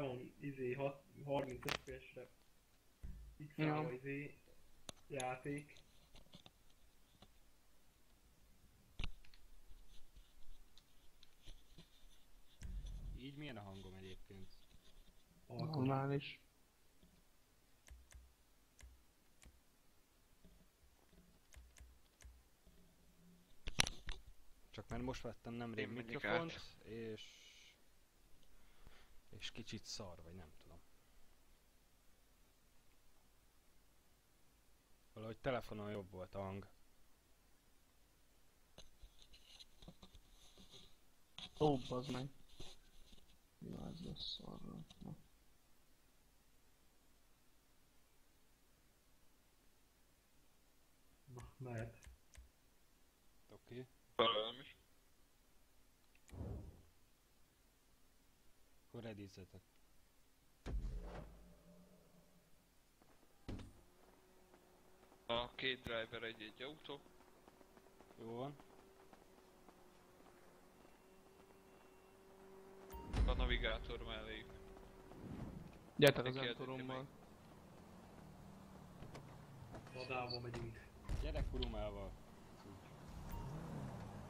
le van izé hat- 30 FPS-re x Ja. izé játék. Így milyen a hangom egyébként? Normális. Csak mert most vettem nemrég mikrofont, és... És kicsit szar, vagy nem tudom. Valahogy telefonon jobb volt a hang. Ó, bazd meg. Na, ez lesz szarra. Na. Na, mehet. Oké. Okay. Belőlem Akkor redizzetek. A két driver egy-egy autó. Jó van. A navigátor melléjük. Gyertek az entorommal. Vadába megyünk. Gyere kurumával.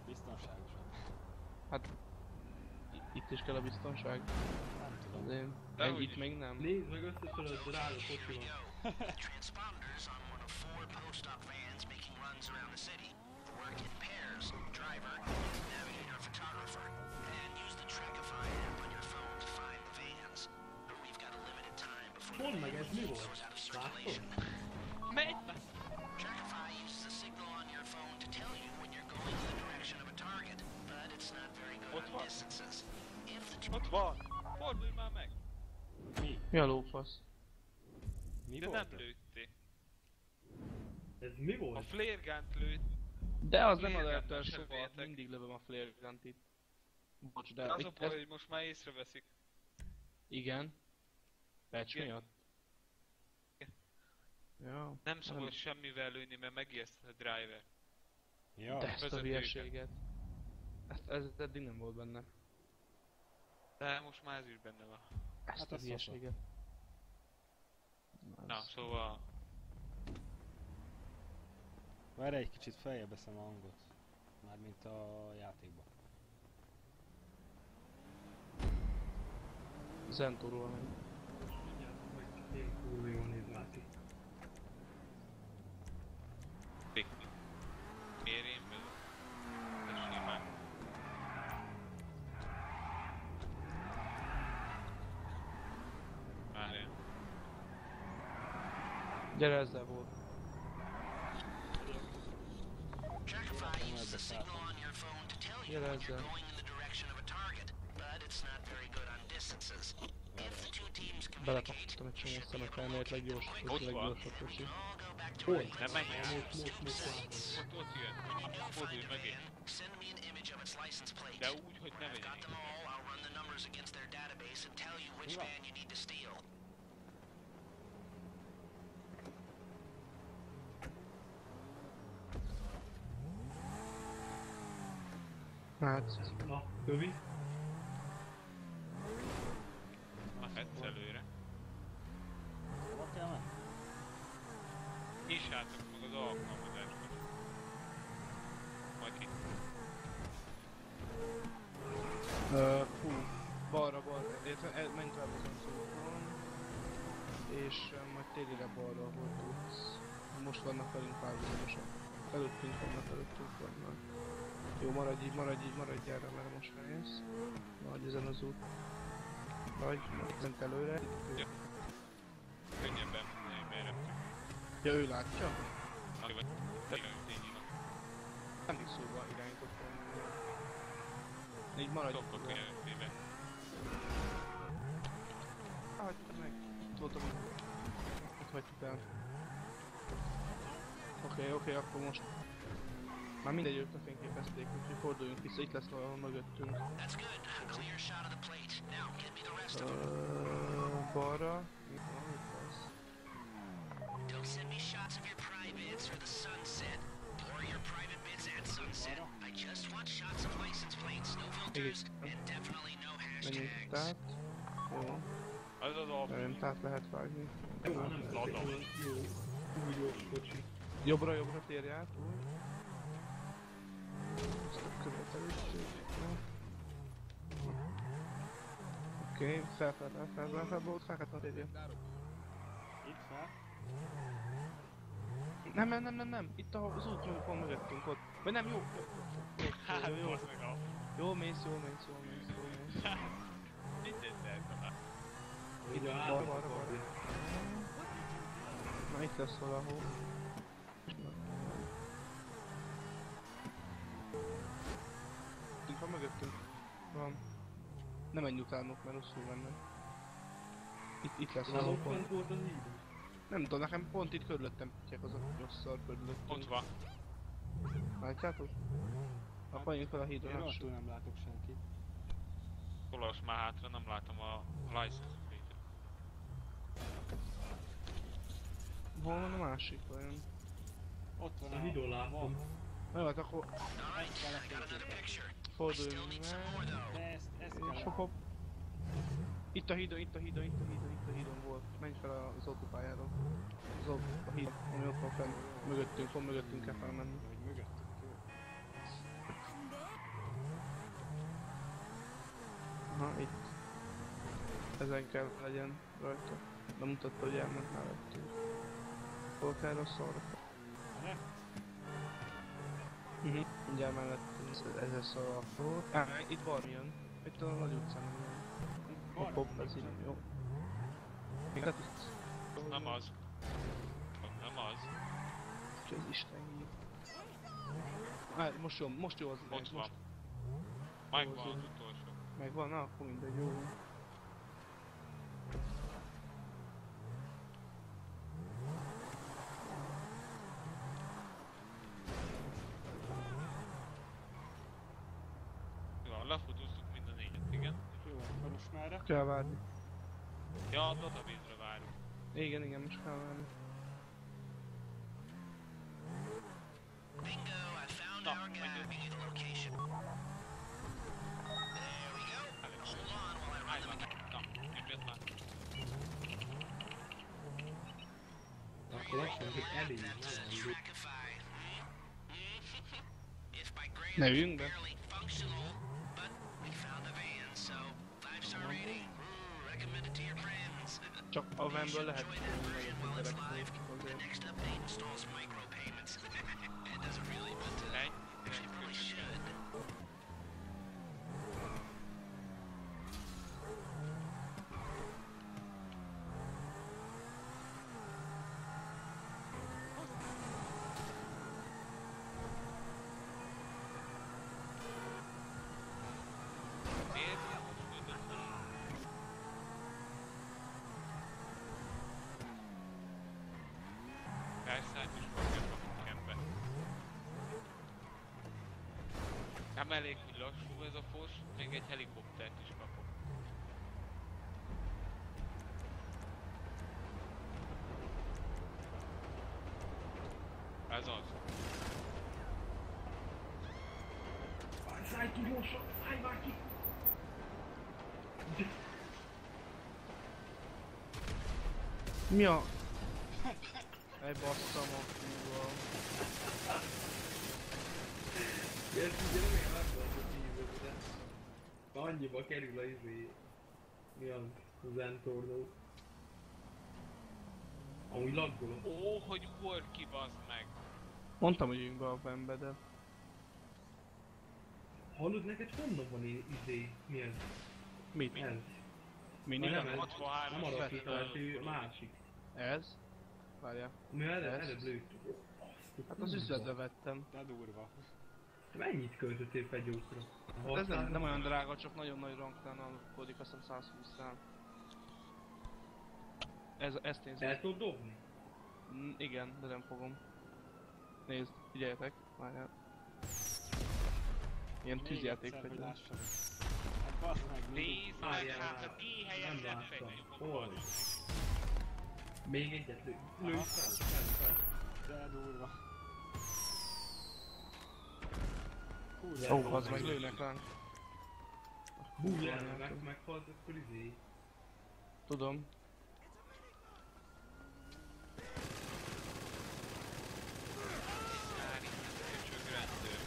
Biztonságosan. Hát... i- Itt is kell a biztonság. Nem tudom. Azért. Dehogy itt még nem. Nézd meg összeszorod drága kocsival. Transponders on one of four post-op vans making runs around the city. Work in pairs, driver, navigator, photographer, and use the Trackify app on your phone to find the vans. We've got a limited time before the meg, van volt? goes out of circulation. Megy van! Fordulj már meg! Mi? Mi a lófasz? Mi De volt? nem lőttél. Ez mi A volt? flare gun lőtt. De az nem Flare sem soha, mindig lövöm a flare gun itt. Bocs, De az a itt, baj, ez, hogy most már észreveszik. igen. Patch Igen. miatt? Ja, Nem szabad Nem. semmivel lőni, mert megijeszt a driver. Ja, de ezt a vezetőket. hülyeséget. Ezt, ez eddig nem volt benne. De most már ez is benne van. Ezt Hát a ez hülyeséget. Na, szóval... Várj egy kicsit feljebb eszem a hangot. Mármint a játékban. Megy. Mindjárt meg én kurva jól néz Máté. Piknik. Miért én belőle? Ez simán. Várjál. Gyere ezzel volt. Trackify uses a signal on your phone to tell you Yeah, when that's, you're uh, going in the direction of a target, but it's not very good on distances. If the two teams communicate, Belekaptam egy you csomó should be szemet, able to elmélet locate them leggyorsabb, quickly. kocsi, Ott van. leggyorsabb kocsi. All go back to Hol? regular Nem menj el. Most, most, most látom. Ott, ott jön. When you do find Fordulj a megint. van, send me an image of its license plate. De úgy, hogy ne I've got vegyenek. them all. I'll run the numbers against their database and tell you which Ja. van you need to steal. Hát, Na, kövi. A fetsz előre. Hova kell menni? Nyissátok meg az alkalmazásokat. Majd itt. uh, fú, balra, balra, illetve el, menj tovább az autókon, és uh, majd térjére balra, ahol tudsz. Most vannak velünk párhuzamosak. Előttünk vannak, előttünk vannak. Jó, maradj így, maradj így, maradj erre, mert most rájössz. Maradj ezen az út. Maradj, ment előre. Ja. Könnyebben merre. Ja, ő látja? Aki vagy. Tényleg. Nem is szóval irányítottam. Így maradj. Sokkal könnyebben. Hagyj meg. Tudtam, hogy ott hagytuk el. Oké, okay, oké, okay, akkor most... Már mindegy, ők lefényképezték, úgyhogy forduljunk vissza, itt lesz valahol mögöttünk. That's good. Clear shot of the plate. Now, get me the rest of them. Uh, balra. Don't send me shots of your privates or the sunset. Or your private bits at sunset. I just want shots of license plates, no filters, and definitely no hashtags. Jó. Az az alfa. Nem, tehát lehet vágni. Jó, nem új. Jobbra, jobbra térj át, úgy. Ezt a követelőség. Oké, okay, felfel, felfel, felfel, volt, fel kell térjen. Itt fel. Nem, nem, nem, nem, nem, itt a- az út van mögöttünk, ott. Vagy nem, jó, jó, jó, jó, Hát, jó, jó, mész, jó, mész, jó, mész, jó, mész. Mindent eltalál. Itt Ugye balra, balra, balra. Na itt lesz valahol. Itt van mögöttünk. Van. Nem menj utánuk, mert rosszul lenne. Itt, itt lesz ott pont. volt az. Nem tudom, nekem pont itt körülöttem pittyek azok rosszal körülöttünk. Ott van. Látjátok? Akkor menjünk fel a hídra, Én nem rohadtul nem látok senkit. Tolass már hátra, nem látom a license. Hol van a másik vajon? Ott van A hídon látom. Na jó, hát akkor Alright, I got another picture. More meg. ezt, ezt És kell hopp, hopp. Itt a hídon, itt a hídon, itt a hídon, itt a hídon volt. Menj fel az autópályára. Az autó, a híd, ami ott van fenn. Mögöttünk, van mögöttünk kell felmenni. Hogy mögöttünk. Na, itt. Ezen kell legyen rajta. De mutatta, hogy elment mellettünk. Hol kell rossz arra? Erre? Mhm. Mindjárt mellettünk. Ez, a. Á, itt balra jön. Itt a nagy utcán jön. Hopp, hopp, ez így jó. Még hát itt. Nem az. Nem az. Hogy az Isten. Á, most jó, most jó az Ott most van. Megvan az utolsó. Megvan? Na, akkor mindegy, jó. van. Jó, merre? Kell várni. Ja, a database-re várunk. Igen, igen, most kell várni. Bingo, I found No, our I guy. did. We need a location. There we go. Elég Hold on while I Állj run már, them. na, én jött már. Akkor azt mondjuk, hogy elég, That's nagyon a jó. Trackify. Hmm? if by grade Ne üljünk be. Friends. Csak a vanből lehet Enjoy that version while it's live. The azért. next update installs micropayments. it doesn't really, but uh, Egy, actually probably should. miért ilyen most küldött? Hát is fogja kapunk ember. Nem elég, hogy lassú ez a fos, még egy helikoptert is kapok. Ez az. Szállj ki gyorsan, szállj már ki! Mi a... Egy basszam a kurva. Ezt ugye nem én megvan a tízet, de... Annyiba kerül a izé... Mi az? A Zentorno. Amúgy laggolom. Ó, hogy volt ki, bazd meg! Mondtam, hogy üljünk be a vanbe, de... Hallod neked honnan van izé? Mi ez? Mit? Ez. Mini? nem, Nem, ez 63 nem alapítású, vettem. másik. Ez? Várjál. Mi előbb, előbb lőttük. Azt, Hát az üzletbe vettem. De durva. Te mennyit költöttél fegyókra? Ez nem, nem olyan drága, csak nagyon nagy ranknál alkodik, azt hiszem 120 rá. Ez, ezt nézd. El tudod dobni? Mm, igen, de nem fogom. Nézd, figyeljetek, várjál. Ilyen tűzjáték lássam. Hát bazd meg, mindig. Nézd meg, Várjál hát a G Nem helyett láttam. lefejteni Hol? Még egyet lő. Lőj Aha. fel, fel, fel. De durva. Ó, az meg lőnek ránk. Jelen, meg meghalt, akkor izé. Tudom. Már itt köcsög rendőr.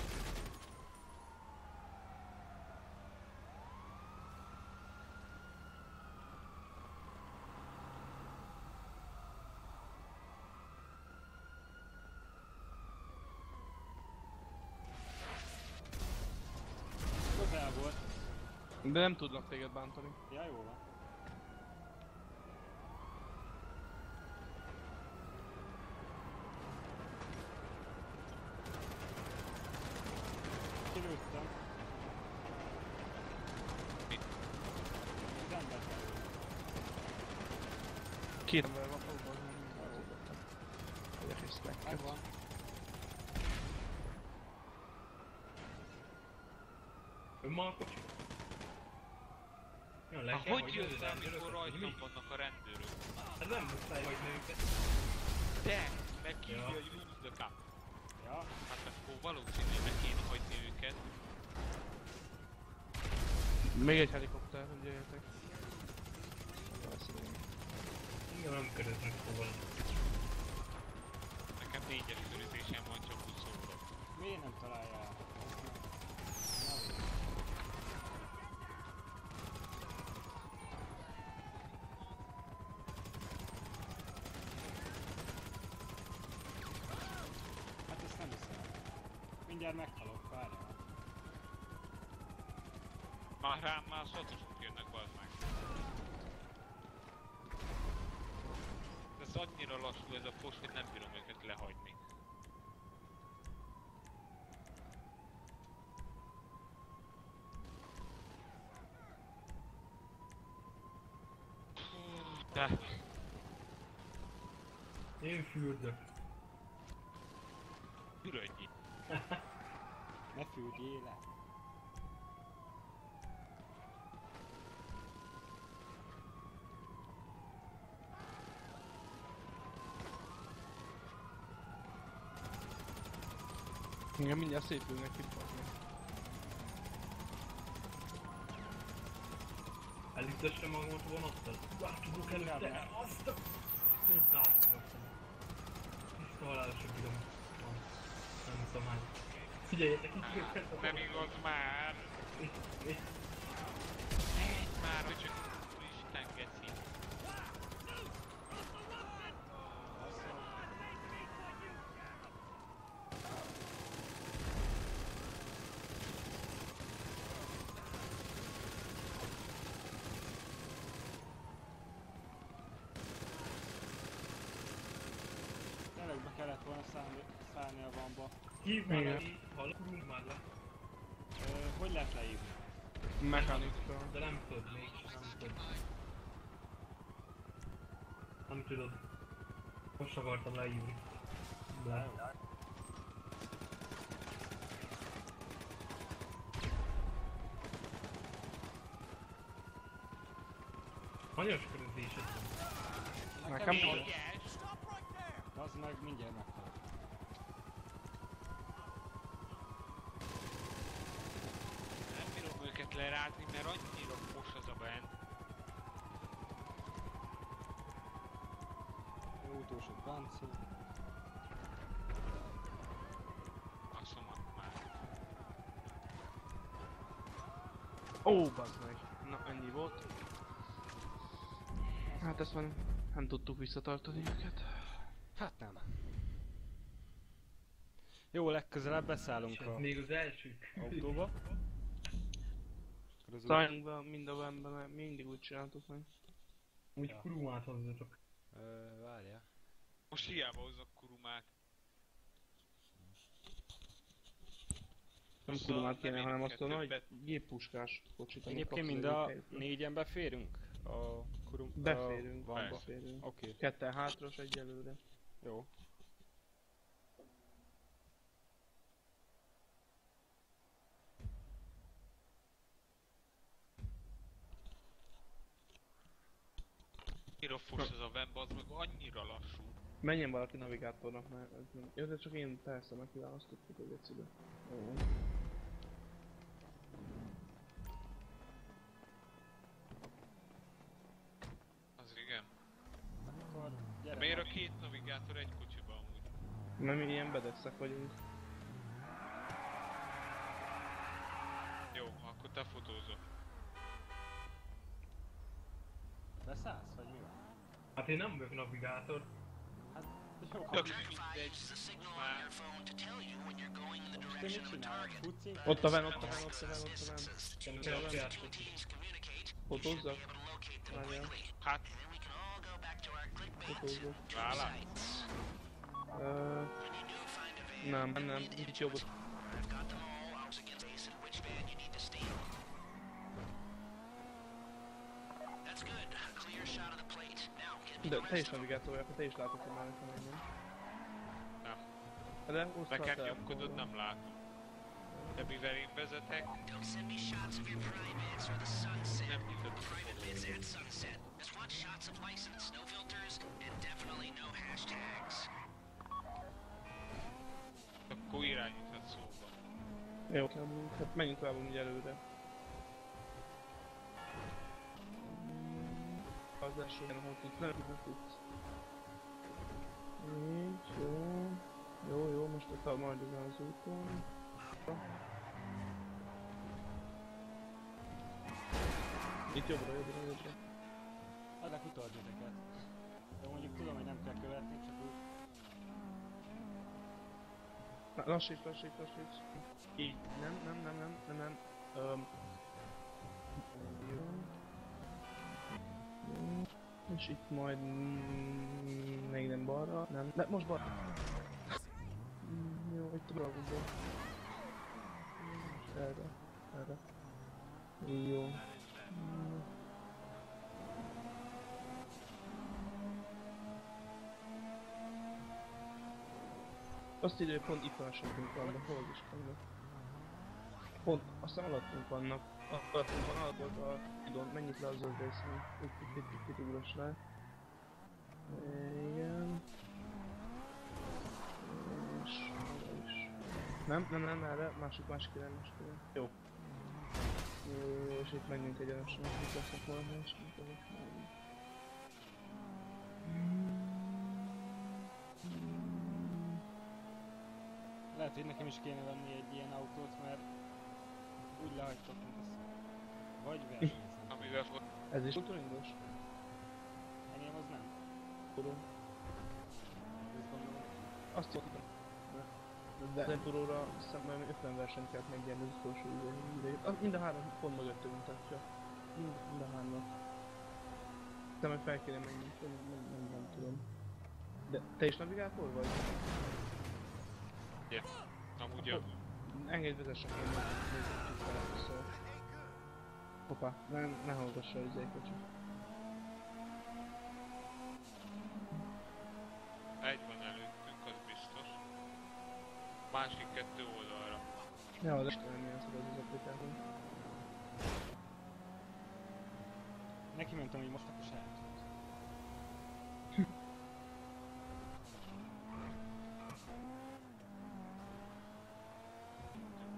Közel volt. De nem tudlak téged bántani. Ja, jó van. Kilőttem. Mit? Az ember belőle. Két ember van fogva, az nem az Egy respect. Megvan. Önmalkocsi? Ja, le Hát kell hogy hagyni jössz az el, rendőröket, mikor vagy mi? rajtam vannak a rendőrök? Hát nem muszáj hagyni őket. De, meghívja, Ja. hogy use the cup. Ja, Hát akkor valószínűleg meg kéne hagyni őket. Még egy helikopter, hogy jöjjetek. Engem nem köröznek szóval. Nekem négyes körözésem van csak 20 óra. miért nem találja Már rám már szatosok jönnek, bazd meg. Ez annyira lassú ez a fos, hogy nem bírom őket lehagyni. De, Én fürdök. itt. Ne fürdjél le. Igen, mindjárt szépülnek itt. magamat a vonattal. Láttuk előtte. Azt a... Mint átszoltam. Tiszta halálosra bírom. Nem hiszem már. Figyeljetek itt. Nem igaz már! Menj már, hogy csak Isten geci. Tényleg be kellett volna szállni, a vanba. Hívd már Igen. hallok, kurunk már le. Ö, hogy lehet leívni? Mechanikkal. De nem tudod még, nem tudod. Nem tudod. Most akartam leívni. Le. Hanyas körözésed van? Nekem is. van. Az meg mindjárt meghalok. Ó, bazd meg. Na, ennyi volt. Hát ezt már nem tudtuk visszatartani őket. Hát nem. Jó, legközelebb beszállunk a még az első. autóba. Szálljunk be mind a vanbe, mert mindig úgy csináltuk meg. Úgy Ja. kurumát hozzatok. Ö, várjál. Most hiába hozok kurumát. Nem kurumát kéne, hanem azt a nagy géppuskás kocsit, Egyébként mind a négyen beférünk? A kurum... Beférünk, A vanba. beférünk. Oké, Ketten hátras egyelőre. jó. Annyira fos ez a van, az meg annyira lassú. Menjen valaki navigátornak, mert ez nem... Jó, de csak én persze megkiválasztottuk a gecibe. Jó. Mert mi ilyen bedeszek vagyunk. Jó, akkor te fotózol. Beszállsz, vagy mi van? Hát én nem vagyok navigátor. Hát, jó, Tök mindegy. Már most te mit. Futsz? Ott a van, ott a van, ott a van, ott a van. Fotózzak? Hát, a van, nem, nem, nem, jobbot. A get me De te is navigátor vagy, akkor te is látod, hogy már nekem engem. Nem. De oszd neked nyomkodod, nem látom. De mivel én vezetek, Don't send me shots of your privates or the sunset. nem nyitott Private fotót. at sunset. Just want shots of license, no filters, and definitely no hashtags. Akkor irányíthat szóba. Jó, hát menjünk tovább úgy előre. Az első helyen, ahol tudsz, nem tudsz. Így, jó. Jó, jó, most ott a majd az úton. Itt jobbra, jobbra, jobbra. Adlak utalnézeket. De mondjuk tudom, hogy nem kell követni, csak úgy... Na, lassíts, lassíts, lassíts. Így, nem, nem, nem, nem, nem, nem. Um, jó. És itt majd még nem balra, nem, de most balra. Jó, itt a balra. Erre, erre. Jó. Mm. Azt hogy pont itt alattunk vannak, hol is vannak. Pont, aztán alattunk vannak. Alattunk van, alatt a idon, mennyit le az zöld részén. Itt, itt, itt, itt, itt ugros le. Igen. És oda is. Nem, nem, nem, erre, másik, másik irány, másik irány. Jó. Jó, és itt menjünk egyenesen, itt lesznek valami, és mit tudok menni. Lehet, hogy nekem is kéne venni egy ilyen autót, mert úgy lehagytok, mint az... Vagy versenyzem. Amivel. Ez is motoringos? Enyém az nem. Tudom. Gondolom. Azt tudtam. De az Enduróra azt hiszem valami 50 versenyt kellett megnyerni az utolsó idejét. Az mind a három pont mögöttünk mutatja. Mind, mind a hármat. De majd fel kéne menni, nem, nem, nem, nem tudom. De te is navigátor vagy? Amúgy a... Engedj vezessek én meg, nézzük ki fel először. Hoppá, ne, ne hallgassa az. Egy Ne hallgass, nem milyen szabad az applikáció. Neki mentem, hogy most akkor saját.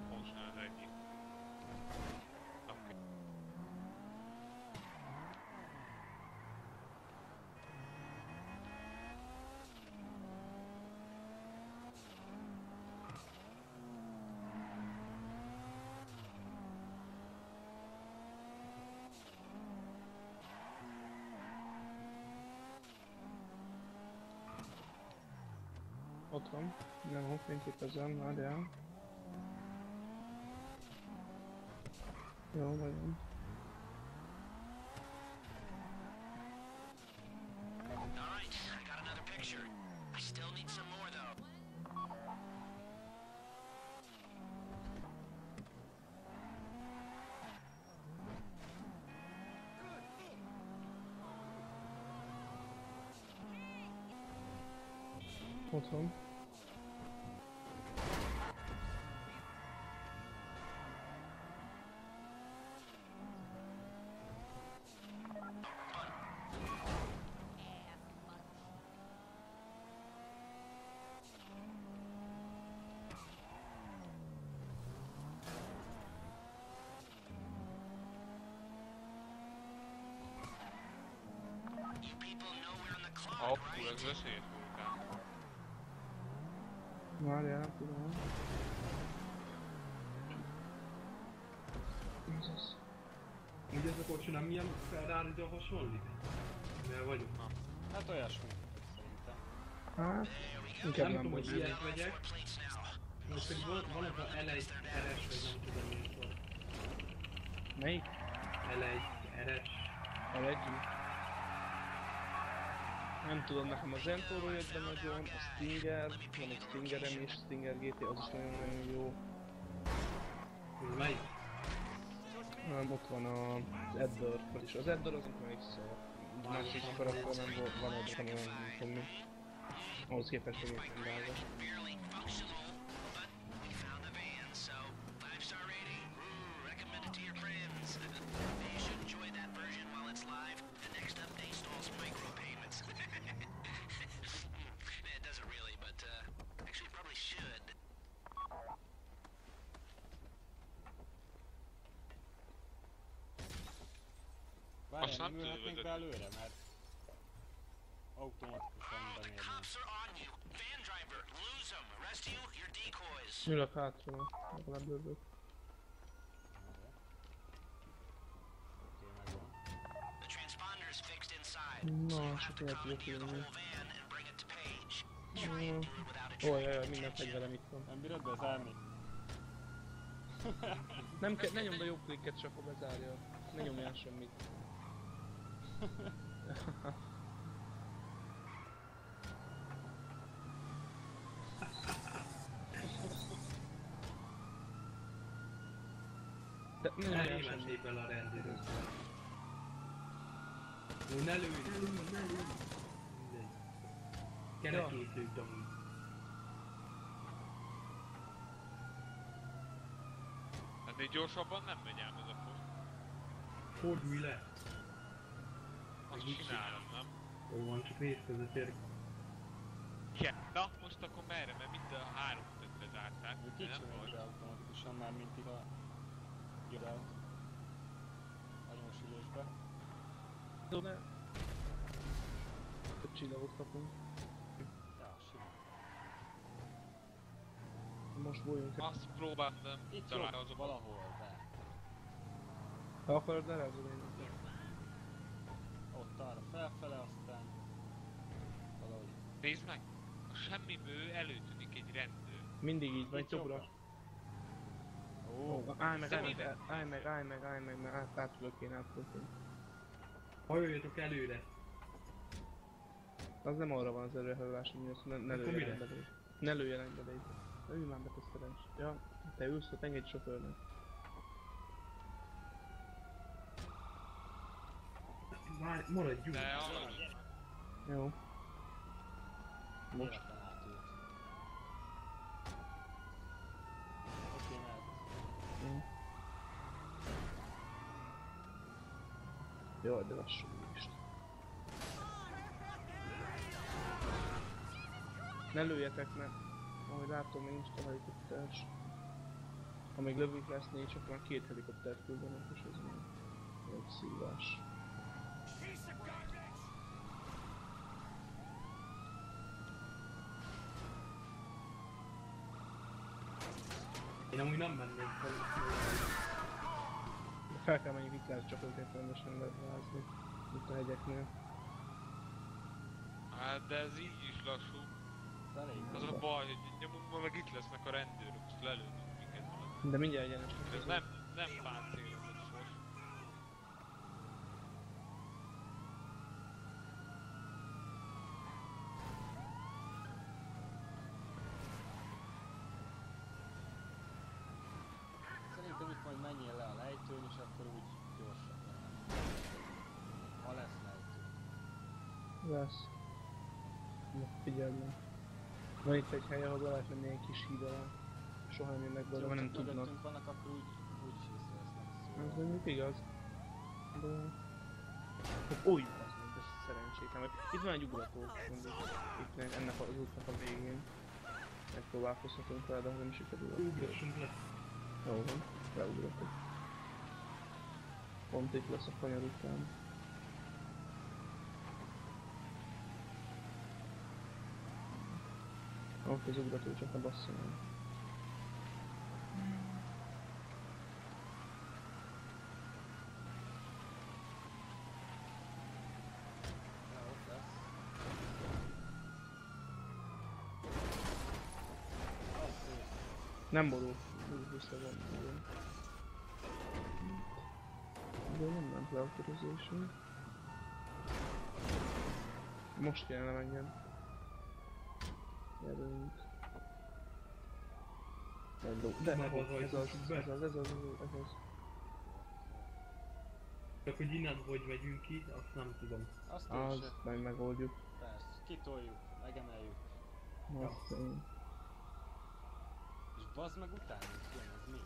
Most az egyik. Oké. Ott van. Nem, hol fényképezem, várjál. Right? ez veszélyes vulkán. Várjál, nem tudom. Jézus. Ugye ez a kocsi nem ilyen Ferrari-ra hasonlít? Mert vagyok. Hát olyasmi, szerintem. Hát, inkább Nem nem tudom, hogy ilyet vegyek. Most pedig van, van ez a L1 RS, vagy nem tudom mi is van. Melyik? L1 RS. A Reggie. Nem tudom, nekem a Zentoro jött be nagyon, a Stinger, van egy Stingerem is, Stinger GT, az is nagyon-nagyon jó. Melyik? Um, ott van a, az Eddor, vagyis az Eddor az még szar. Másik karakter nem volt, van egy nem tudom. Ahhoz képest, hogy én to Page. Jó. Try and do it without Ó, jaj, jaj, minden fegyverem itt van. Nem bírod bezárni? Nem kell, ne nyomd a jobb klikket, csak akkor bezárja. Ne nyomjál semmit. ne semmit. bele a rendőrök. Ó, ne lőj, ne lőj, ne lőj. Mindegy. Kerekét lőtt amúgy. Hát még gyorsabban nem megy ám ez a fos. Fordulj le. Azt Mit csinálom, nem? Jó van, csak nézd között ér. Igen. Na, most akkor merre? Mert mind a három ötöt bezárták. Kicsi nem be automatikusan már, mint itt a jobbelt. Agyons ülésbe. Ne. Több csillagot kapunk. Ja, simán. Most bújjunk el. Azt próbáltam Itt találni valahol, de. Ha akarod, lerázod én. Ott arra felfele, aztán valahogy Nézd meg! A semmiből előtűnik egy rendőr. Mindig így Itt jobbra. jobbra. Ó, állj meg, állj meg, állj meg, állj meg, állj meg, mert át, átülök én, átülök én. Hajoljatok előre. Az nem arra van az előrehajolás, hogy ne, ne lőjen mire? ember Ne lőjen ember Ne ülj már be, te szerencs. Ja, te ülsz, ott engedj sofőrnek. Várj, maradjunk. Jó. Most. véletlen átült. Oké, mehet. Jó. Jaj, de lassú is. Ne lőjetek, ne. Ahogy látom, nincs a helikopteres. Ha még lövünk lesz négy, akkor már két helikoptert küldenek, és ez már egy szívás. Én amúgy nem mennék fel. Fel kell menjünk itt lehet csak őket rendesen lerázni. Itt a hegyeknél. Hát de ez így is lassú. Az a baj, hogy nyomunk, meg itt lesznek a rendőrök, azt lelőnek minket. De mindjárt egyenes Ez nem, nem páncélozott fos. Szerintem itt majd menjél le a lejtőn, és akkor úgy gyorsabban. Ha lesz lejtő. Lesz. Meg. Van itt egy hely, ahol be lehet menni egy kis híd alá. Soha nem jönnek be, oda, nem tudnak. vannak, akkor úgy, úgy. Ez mondjuk igaz. De... Hát, Új, az mondjuk, ez szerencsétlen. vagy. Itt van egy ugrató, mondjuk. Itt ennek az útnak a végén. Megpróbálkozhatunk vele, de ha nem sikerül. Ugrassunk le. Jó van, leugratok. Pont itt lesz a kanyar után. Ott az ugrató csak ne basszom szép. Nem borul. De nem ment le authorization. Most kellene menjen. Gyerünk. Nem do- De Már ez az ez az, ez az, ez az. Csak hogy innen hogy megyünk ki, azt nem tudom. Azt. Az, majd megoldjuk. Persze. Kitoljuk, megemeljük. Azt én. És bazd meg utánunk jön, ez mi?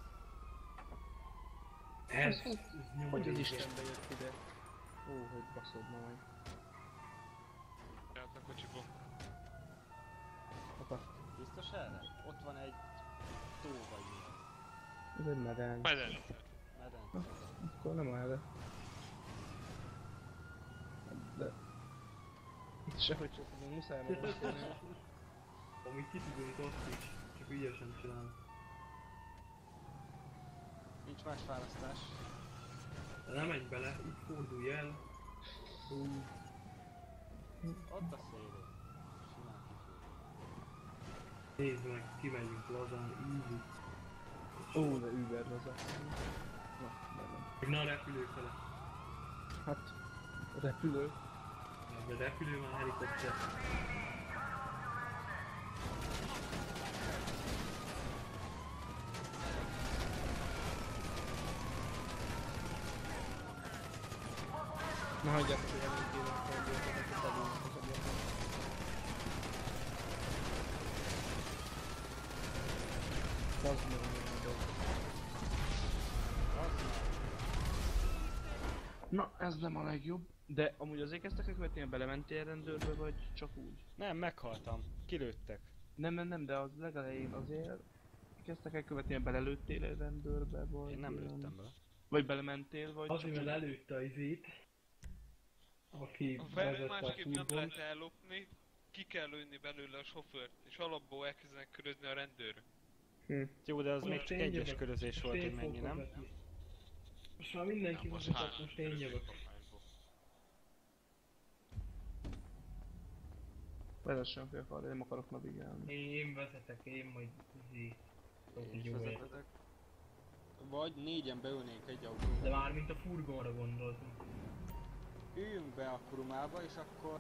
Ez, hogy- ez Hogy az. Istenbe jött ide? Ó, hogy baszod ma majd. Tehát a kocsiból. Biztos erre? Ott van egy tó vagy mi? ez egy medence. Medence. Medence. Akkor nem erre. De... Itt sehogy csak tudunk, muszáj megmozdulni. Amíg ki tudunk azt is, csak ügyesen csinálni. Nincs más választás. De nem menj bele, itt fordulj el. Ú, Ott a szélén. Simán kifúr. Nézd meg, kimegyünk lazán, easy. Ó, de Uber az a... Na, nem. Meg na repülő fele. Hát... Repülő. De repülő már helikopter. Na hagyjátok, hogy elég a fordulatokat, a belül, az agyakon. Az meg a dolog. Na, ez nem a legjobb. De amúgy azért kezdtek követni, belementél rendőrbe, vagy csak úgy? Nem, meghaltam. Kilőttek. Nem, nem, nem, de az legelején azért kezdtek el követni, belelőttél egy rendőrbe, vagy... Én nem ilyen- lőttem bele. Vagy belementél, vagy Azért, csak mert előtte a izét, aki A fel vezette a másképp nem lehet ellopni, ki kell lőni belőle a sofőrt, és alapból elkezdenek körözni a rendőrök. Jó, de az Most még csak egyes körözés volt, hogy mennyi, nem? vezetni. Most már mindenki most három most én jövök. Vezessen fél falra, nem akarok navigálni. Én, én vezetek, én majd. Én vezetetek. Vagy négyen beülnénk egy autóba. De már mint a furgonra gondoltunk. Üljünk be a kurumába, és akkor...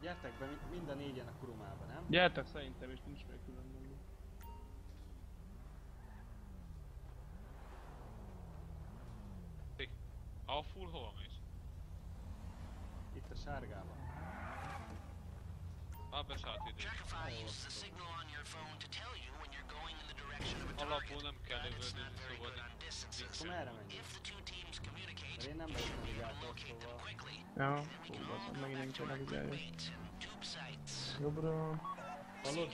Gyertek be mi- mind a négyen a kurumába, nem? Gyertek szerintem, és nincs még A full hova mész? Itt a sárgába. Már beszállt ide. Trackify uses a of a Alapból nem kell lövöldözni, szóval distances. Akkor merre menjünk? If the two teams communicate, Mert én nem vagyok navigátor, szóval... Ja, Then we hú, can all bazzam, go megint nem kell navigálni. Jobbra... Hallod?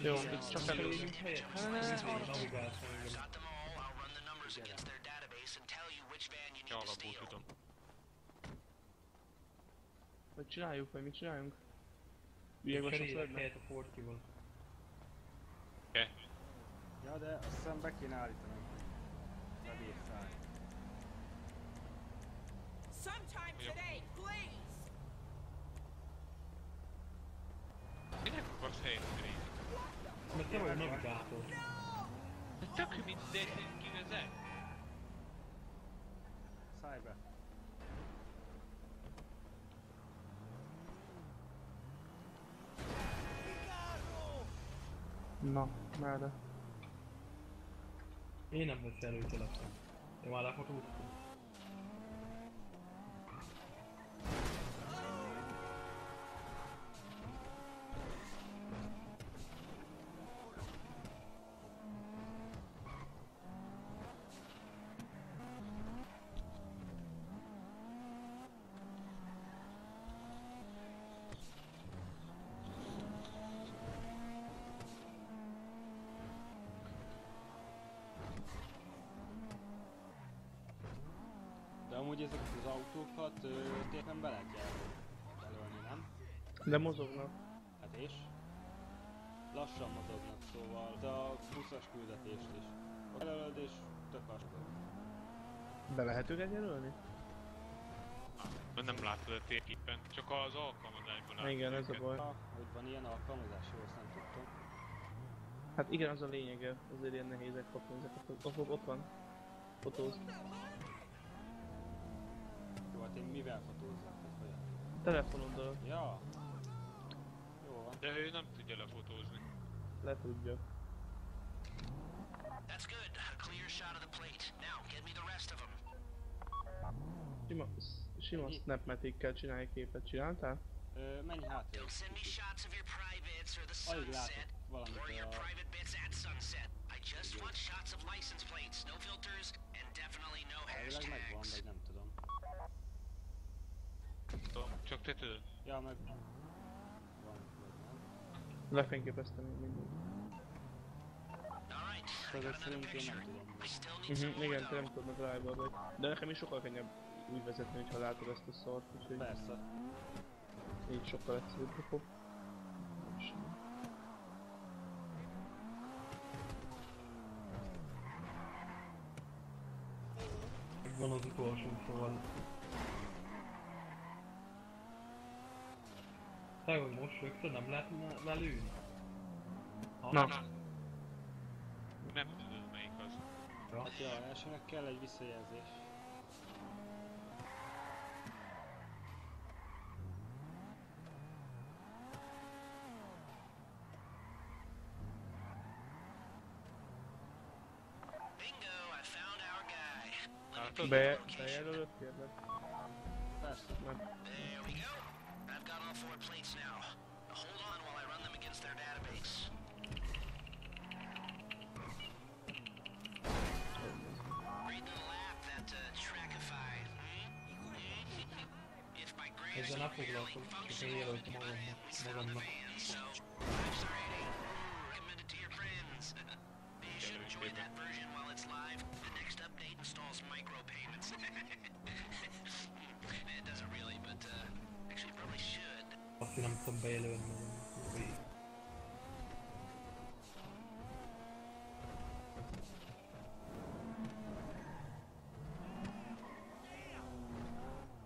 Jó, csak előzünk. helyet. Ne, ne, ne, ne. Navigálsz engem. Got them all, I'll run the numbers against their database and tell you which van you Ja, need to alapból steal. tudom. Vagy csináljuk, vagy mit csináljunk? Világos a helyet a Fortival. Oké. Ja, de azt hiszem be kéne állítanom, bebírtál. Sometime today, please! Minek akarsz helyet cserélni? Mert te vagy navigátor. Tök mindegy, ki vezet. Na, merre? Én nem veszi elő telefon. Én már lefotóztam. Amúgy ezeket az autókat tépen bele kell jelölni, nem? De mozognak. Hát és? Lassan mozognak, szóval, de a 20-as küldetést is. A jelölöd és tök vastag. Be lehet őket jelölni? Nem látod a térképen, csak az alkalmazásban látod Igen, ez a baj. Ha, hogy van ilyen alkalmazás, jó, azt nem tudtam. Hát igen, az a lényege, azért ilyen nehézek kapni ezeket. Ott van. Fotóz. Én mivel fotózzak? Telefonoddal Ja. Jó van. De ő nem tudja lefotózni. le tudja. That's good. A clear shot of the plate. Now, get me the rest of them. Sima, sima snapmatic-kel csinálj képet. Csináltál? Ö, menj hátra. Don't send me shots of your privates or the sunset. valamit Or your private bits at sunset. I just want shots of license plates, no filters, and definitely no Elvileg megvan, hashtags. vagy nem tudom. Tudom, Csak te tudod. Ja, meg... Van, vagy nem. Lefényképeztem még mindig. Ezek szerint én nem tudom. Mhm, igen, te nem tudod a drive vagy. De nekem is sokkal könnyebb úgy vezetni, hogyha látod ezt a szart, úgyhogy Persze. így sokkal egyszerűbb a pop. Van az utolsó, szóval... Te, hogy most rögtön nem lehet me- lelőni? Ha? Na. Nem tudod melyik az. Ja. Hát ja, elsőnek kell egy visszajelzés. Be, bejelölöd kérlek? Persze. There four plates now. Hold on while I run them against their database. Read the lap that uh, Trackify. Hmm? if my greatest Ezzel ne barely foglalkozz, csak functional én jelöltem open magamnak. buttons the van, so five star rating. Recommend it to your friends. you should enjoy that version while it's live. The next update installs micropayments. nem tudom bejelölni magam.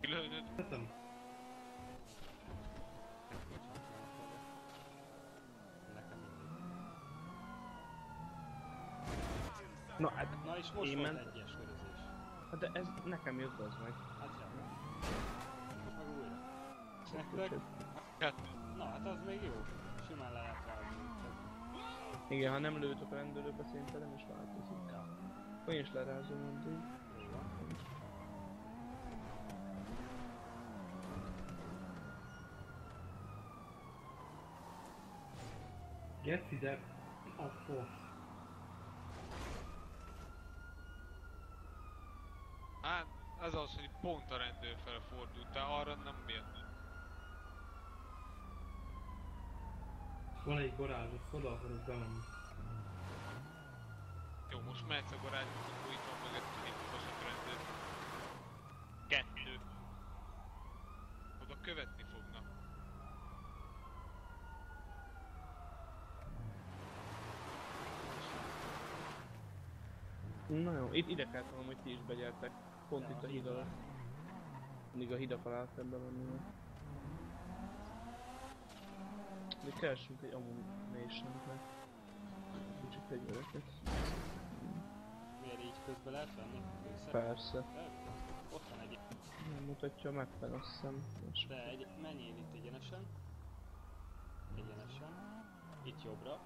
Kilőnöd? Mindig. Na, hát, Na és most Én ment- egyes körözés. hát de ez nekem jött az meg. Hát ja. Most meg újra. És nektek? Hát, Na hát az még jó. Simán le lehet rázni. Igen, ha nem lőtök a rendőrökbe, szerintem nem is változik. Ja. Én is lerázom addig. Jó van. Geci, de... A fasz. hát az az, hogy pont a rendőr fele fordult, de arra nem jött. Van egy garázs, azt oda akarok bemenni. Jó, most mehetsz a garázsba, akkor itt van mögött egy fosok rendőr. Kettő. Oda követni fognak. Na jó, itt ide kellett volna, hogy ti is begyertek. Pont itt a híd híd alatt. Mindig a hidak alá kell bemenni. De keresünk egy ammunition-t meg. Kicsit egy öröket. Miért így közbe lehet venni? Persze. Ott van egy. Nem mutatja a mappen azt hiszem. De egy, menjél itt egyenesen. Egyenesen. Itt jobbra.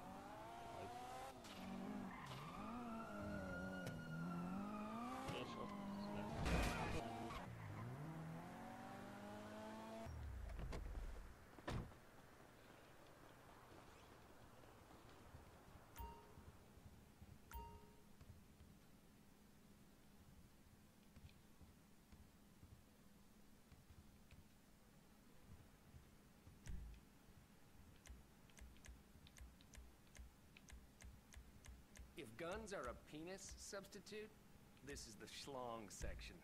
If guns are a penis substitute, this is the schlong section.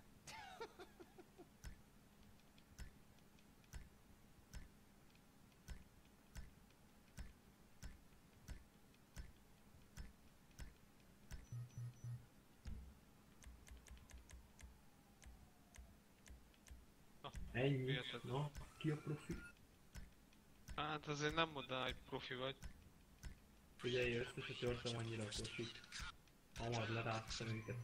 Profi? Profi. Figyelj, össze se törtem annyira a kocsit. Hamar leráztam őket.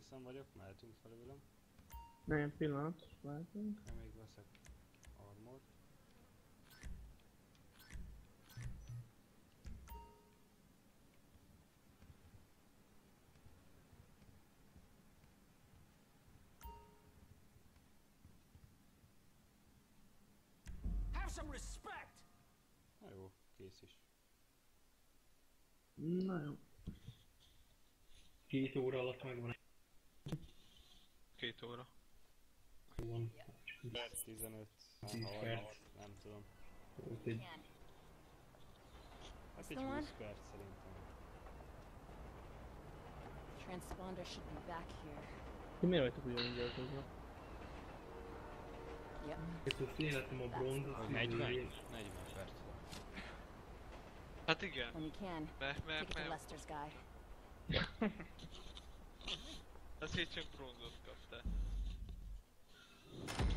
Készen vagyok, mehetünk felőlem. Nem, pillanat, várjunk. Én még veszek armort. Have some respect! Na jó, kész is. Na jó. Két óra alatt megvan. Két óra. Perc 15, hát 10 30, perc. nem tudom. Hát egy the one? 20 perc szerintem. Transponder should be back here. Ti miért vagytok ugyanúgy dolgoznak? Yep. Életem a bronz, az 40? izé- 40 perc. Hát igen, When you can, mert, take mert, it to mert Lester's guy. azért csak bronzot kaptál.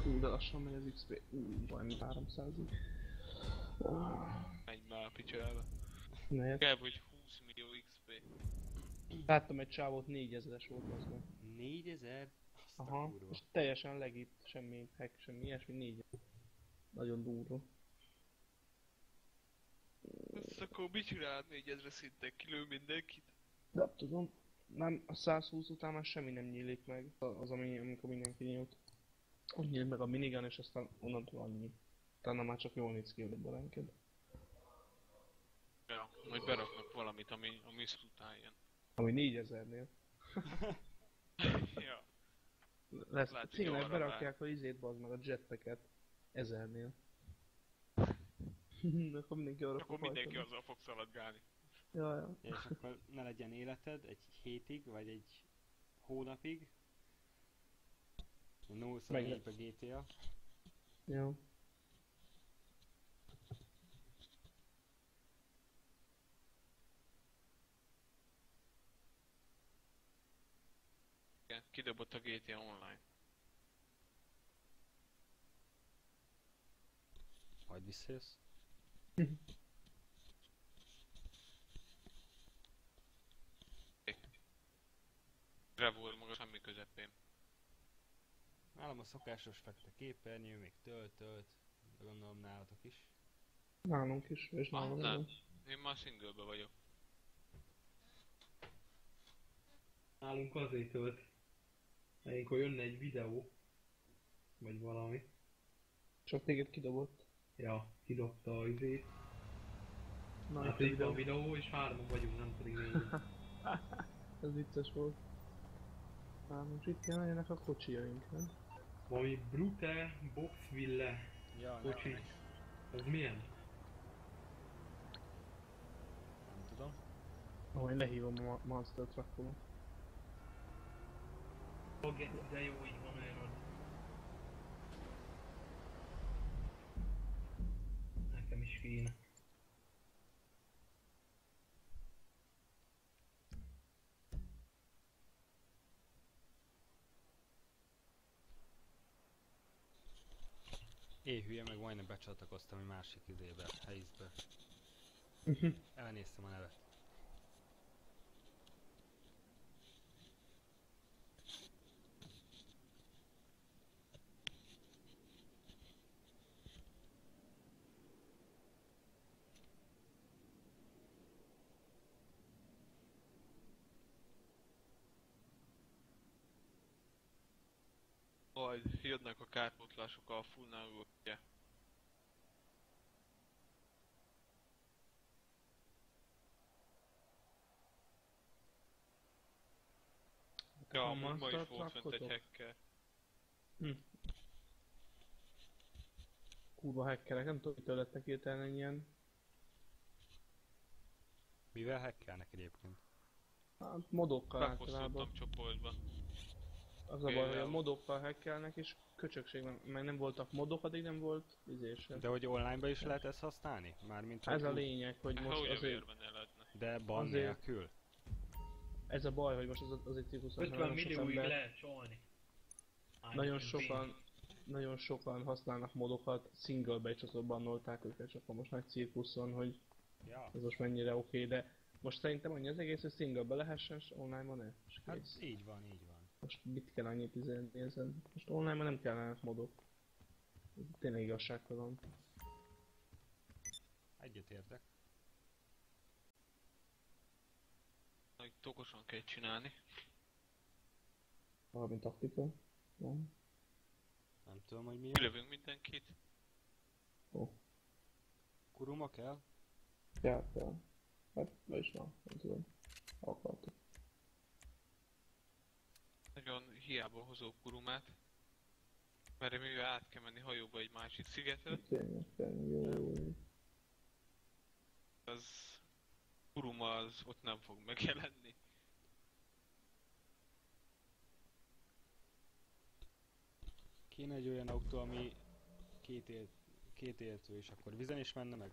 Hú, de lassan megy az XP. Ú, valami 300-ig. Menj már a picsába. Ne, Kell, hogy 20 millió XP. láttam egy csávót 4000-es volt az meg. 4000? Azt a Aha, és teljesen legit, semmi hack, semmi ilyesmi, 4 Nagyon durva. Ezt akkor mit csinál 4000 szinten? Kilő mindenkit? Nem tudom. Nem, a 120 után már semmi nem nyílik meg. Az, ami, amikor mindenki nyílt. Úgy nyílik meg a minigun, és aztán onnantól annyi. Utána már csak jól néz ki a baránked. Ja, majd beraknak valamit, ami, ami után jön. Ami 4000-nél. ja. Lesz, Lehet, hogy tényleg berakják a izét, bazd meg a jetpacket. Ezernél. akkor mindenki arra Akkor fog mindenki hajtani. azzal fog szaladgálni. Ja, és akkor ne legyen életed egy hétig, vagy egy hónapig. A GTA. Jó. Igen, kidobott a GTA Online. Majd visszajössz. Revol maga semmi közepén. Nálam a szokásos fekete képernyő, még tölt, tölt. De gondolom nálatok is. Nálunk is, és Ah, nálunk nem. is. Én már singlebe vagyok. Nálunk azért tölt. Mert Ilyenkor jönne egy videó. Vagy valami. Csak téged kidobott. Ja, kidobta a izét. Na, Hát itt van videó. és hárman vagyunk, nem pedig négyen. Ez vicces volt. Hát most itt kell legyenek a kocsijaink, nem? Valami Brute Boxville Ja, kocsi. nem, Ez milyen? nem tudom. Ahol én lehívom a ma- Monster Truckomat. De jó, így van olyan. Nekem is kéne. É, hülye, meg majdnem becsatlakoztam egy másik izébe, helyzbe. Elnéztem a nevet. Majd jönnek a kárpótlások a fullnál ugye. Ja, ma is volt fönt egy hacker. Kurva hackerek, nem tudom, mitől lettek hirtelen ennyien. Mivel hackelnek egyébként? Hát modokkal általában. Beposztoltam csoportba. Az a baj, hogy a modokkal hackelnek, és köcsökség, van, meg nem voltak modok, addig nem volt izése. De hogy online-ba is lehet ezt használni? Mármint Ez a lényeg, hogy Hát most hogy a azért. De ban Azért- nélkül? ez a baj, hogy most az, az egy cirkusz, 50 nagyon sok millióig ember, lehet csalni. Hány nagyon sokan, nagyon sokan használnak modokat, singlebe is azok bannolták őket, csak most nagy cirkuszon, hogy Ja. ez most mennyire oké, de most szerintem annyi az egész, hogy singlebe lehessen, és online-ban ne. És Hát így van, így van. Most mit kell annyit üzenni ezen? Most online-ban nem kellenek modok. Tényleg igazságtalan. Egyetértek. Nagy okosan kell csinálni. Valami taktika. Nem? Nem tudom, hogy mi a Kilövünk mindenkit. kuruma kell. Ja, ja. Hát, is van, nem tudom. Akartuk. Nagyon hiába hozó kurumát. Mert mivel át kell menni hajóba egy másik szigetre, az kuruma az ott nem fog megjelenni. Kéne egy olyan autó, ami két, él, két éltő, és akkor vizen is menne meg.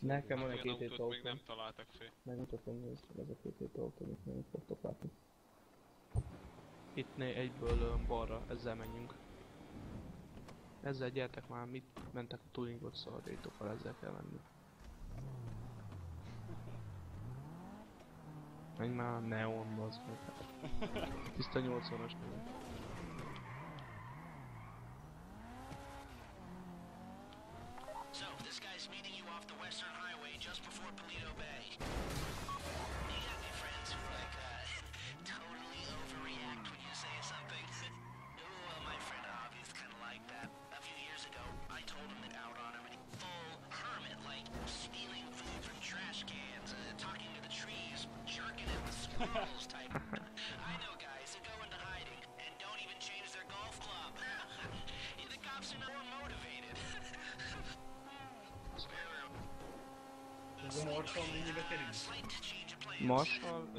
Nekem van egy Olyan két autót még autó. nem találtak fel. Megmutatom, nézd, ez a két hét autó, amit nem fogtok látni. Itt né egyből balra, ezzel menjünk. Ezzel gyertek már, mit mentek a tuningot szarjétok, ezzel kell menni. Menj már neon, az meg. Tiszta 80-as neon.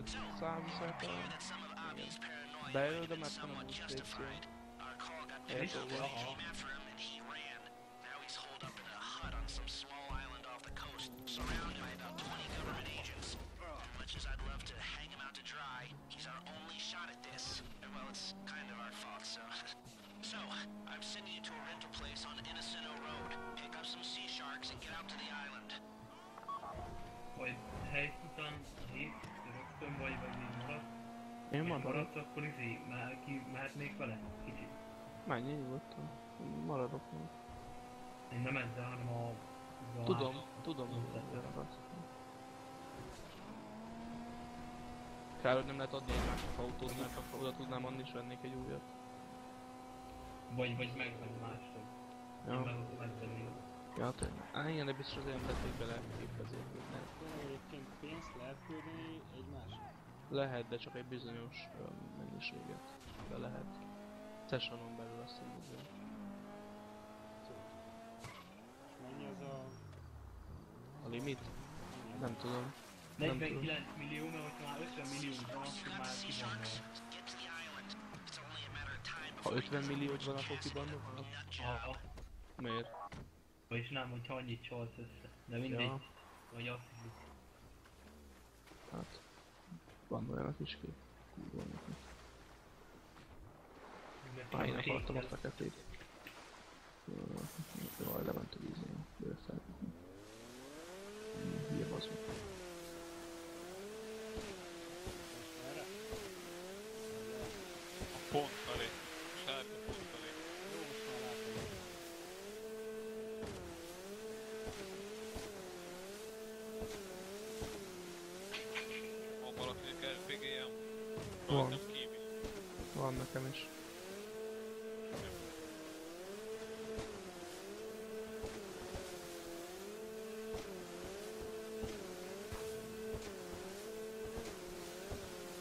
But sabe, sabe? Battle da Mata na música. É, tô vendo. Mert akkor oda tudnám adni és vennék egy újat. Vagy, vagy megvenni mástól. Ja. Megvenni. Ja. Á, igen, de biztos azért nem tették bele. Tényleg egyébként pénzt lehet küldeni egymásnak? Lehet, de csak egy bizonyos mennyiséget. De lehet. Sessionon belül azt hiszem, És mennyi az a... A limit? az Nem tudom. Nem tudom. 49 millió, mert hogyha már 50 millió van, akkor már ki van már. Get to the island. It's only a matter of time Ha before 50 milliót van, akkor? Aha. Miért? Vagyis nem, hogyha annyit csalsz össze. De mindegy. Ja. Vagy azt hiszik. Hát... Bannoljanak is ki. Kurva neki. Neki Á, én a akartam fékkel- a feketét. Jaj, lement a vízén. Jöjjön fel. Hülye bazd. Pont felé. Sárga pont felé. Jó, most már látom. Van valakinek RPG-jem? Van. Rajtam kívül. Van nekem is. Ez Harry Potter néző.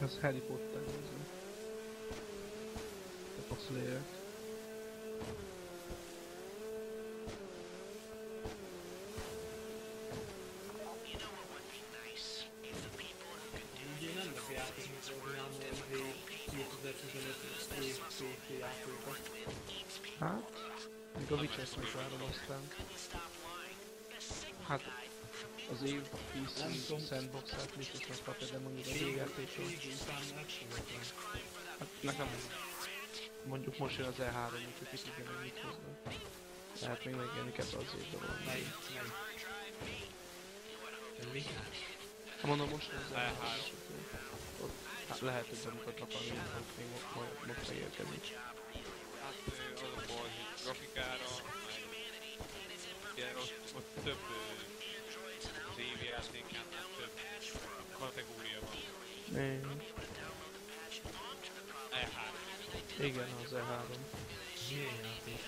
A passzolérek. Úgy én nem neki játék, mint Orion Morvé 2015 év PC játéka. Hát, még a Witcher-t meg várom aztán. Hát, az év PC tudom. sandbox-át biztos megkapja, de mondjuk az év megszóltam. Hát nekem mondjuk most jön az E3, úgyhogy ki tudja meg mit hoznak. Tehát még megjelenik ebbe az évben valami. Mi? Ha mondom most az E3, E3. úgyhogy ott hát lehet, hogy bemutatnak hogy még most megérkezik. Hát az a baj, hogy grafikára, meg ugye ott, ott több játékánál több kategória van. É, E3. igen, az E3. Milyen játék?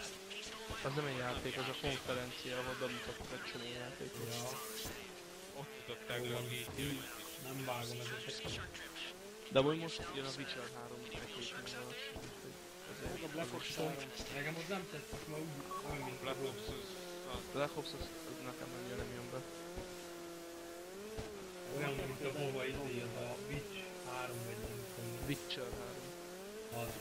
Az nem egy játék, az a konferencia, ahol bemutatnak egy csomó játékot. Ja, Ott mutatták be a nem vágom ezeket. De amúgy most jön a Witcher 3 egy hét múlva lassan, úgyhogy Meg a Black Ops most 3. Nekem az nem tetszik, mert úgy Black Ops az, Black Ops az, nekem jön, nem. Olyan, mint a hova izé, az a Witch 3 vagy nem tudom. Witcher 3. Az.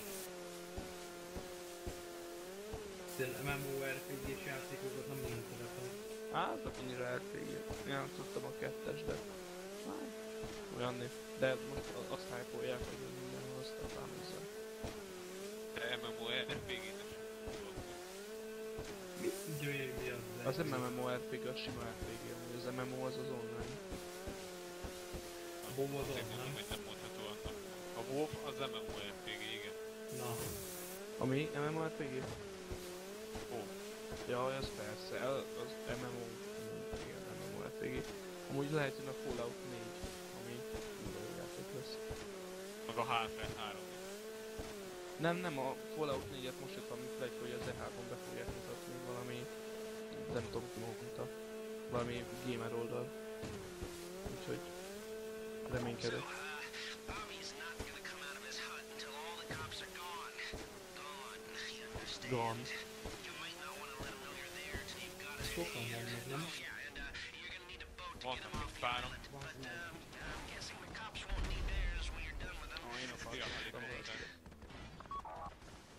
Ilyen MMORPG-s játékokat nem nagyon szeretem. Hát, akkor annyira RPG. Játszottam a kettes, de... Olyan nép. De most a- azt hype-olják, hogy mindenhol azt a támozzák. de Mi? Ugye, mi az? Az nem MMORPG, az sima RPG, az MMO az az online. WoW az Szerintem nem? hogy nem mondható annak. A WoW az MMORPG, igen. Na, Ami MMORPG? WoW. Ja, az persze, el- az MMO, igen, MMORPG. Amúgy lehet, hogy a Fallout 4, ami újra játék lesz. Meg a Half-Life 3 is. Nem, nem, a Fallout 4-et most jött valami flegy, hogy az E3-on be fogják mutatni valami, nem tudom ki mondta, valami gamer oldal. Úgyhogy the cops are gone. Gone. You understand? Gone. You might not want to let him know you're there till you've got his sokan vannak, nem? Yeah, and uh, you're gonna need a boat to get Vannak him még off the páran. island. But um, I'm guessing the cops won't need theirs when you're done with them. Ah, én Ti akartam. a helikopter.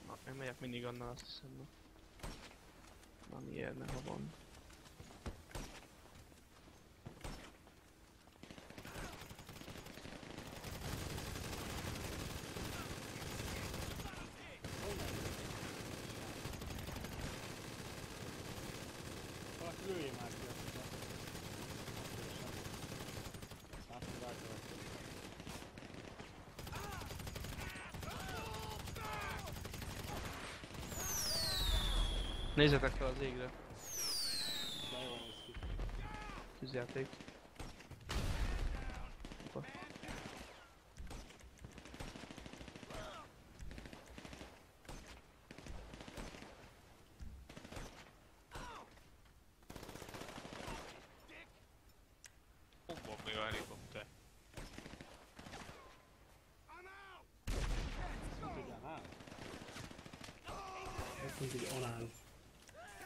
Na, én megyek mindig annál azt hiszem, na. Na miért ne, ha van. Valaki lője már ki a tudat. Hát, vágja a Nézzetek fel az égre, tűzjáték. Hoppá. Hol van még a helikopter? Nem tudjál, hát? azt mondta, hogy anál.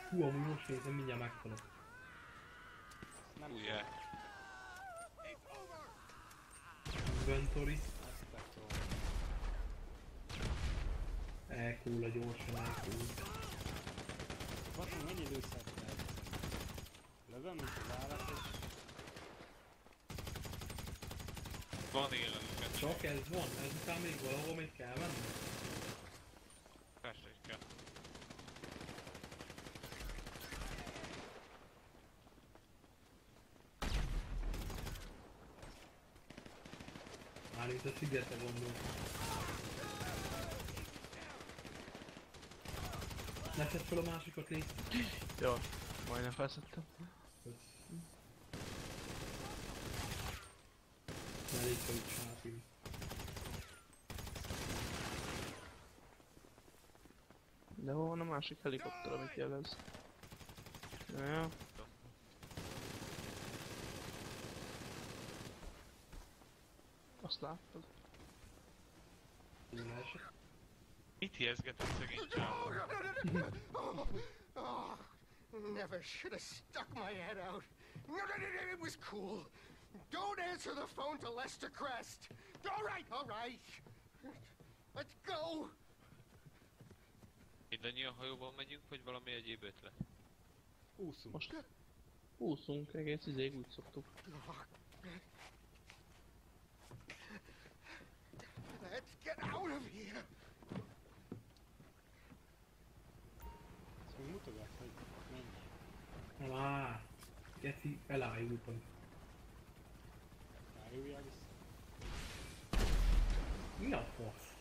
Hú, amúgy most nézem, mindjárt meghalok. Nem Ugye? Inventory. Elkúl a gyorsan, elkúl. Baton, mennyi lőszert lehet? Lövöm, mint az állat, és Van élelőket. Csak ez van, ezután még valahol még kell menni? Persze, hogy kell. Itt szigetre gondol. Ne tedd fel a másikat, légy. Jó, majdnem felszettem. Elég, hogy sápim. De hol van a másik helikopter, amit jelez? Ja. Azt láttad? Mit ijeszgetett szegény csávó? Oh, never should have stuck my head out. No, no, no, no, it was cool. Don't answer the phone to Lester Crest. All right, all right. Let's go. Mindannyian hajóban megyünk, vagy valami egyéb ötlet? Úszunk. Most úszunk, egész izég úgy szoktuk. Let's get out of here. Ezt még mutogat, hogy menj. Nem áll. Geci, elájultam. Áruljál vissza. Mi a fasz?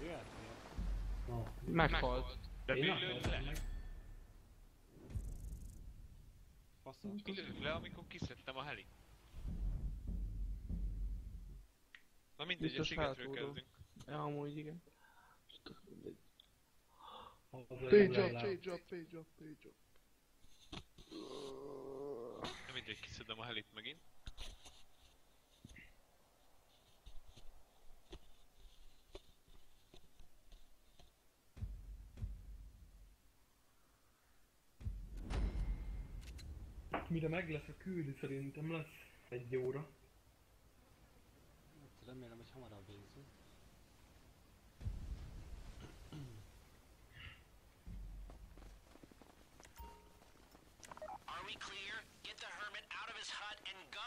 Jöhet? Na, Meghalt. De mi lőtt le? Faszal. Mi lőtt le, amikor kiszedtem a heli? Na mindegy, a hátulról. kezdünk. Ja, amúgy igen. Page up, page up, page up, page up. Na mindegy, kiszedem a helit megint. Mire meg lesz a küldi szerintem lesz egy óra. Hát Remélem, hogy hamarabb végzünk. Are we clear? Get the hermit out of his hut and go.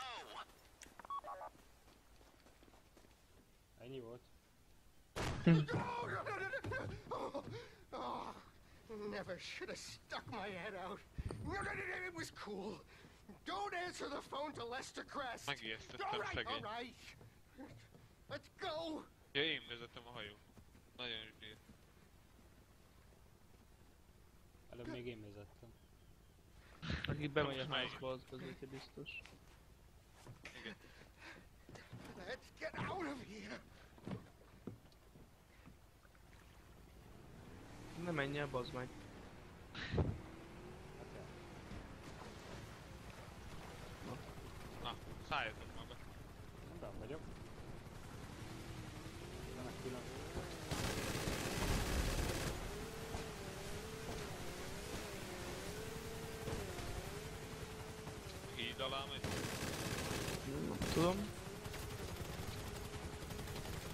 Ennyi volt. Oh, never should have stuck my head out. It was cool. Don't answer the phone to Lester Crest. Megijesztettem All right, all szegény. Let's go. Ja, én vezetem a hajót. Nagyon ügyét. Előbb még én vezettem. Aki bemegy a házba, az vezeti biztos. Igen. Let's get out of here. Ne menj el, bazd meg. Na, szálljatok maga. Nem benn vagyok. Nem egy pillanat. Híd alá megy. Nem tudom.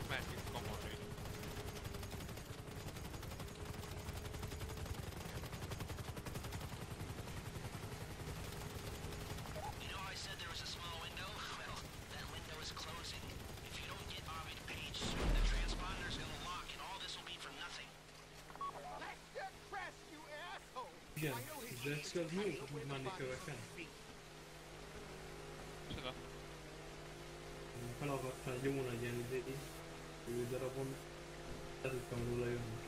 Mehetünk kamarra You know I said there was a small window? Well, that window is closing. If you don't get Bobby to Page soon, the transponder's gonna lock and all this will be for nothing. Lester Crest, you asshole! Igen, Jessica az mi volt, hogy menni köveken? Csoda. Felakadtál egy jó nagy ilyen izé, ő darabon. Le tudtam róla jönni.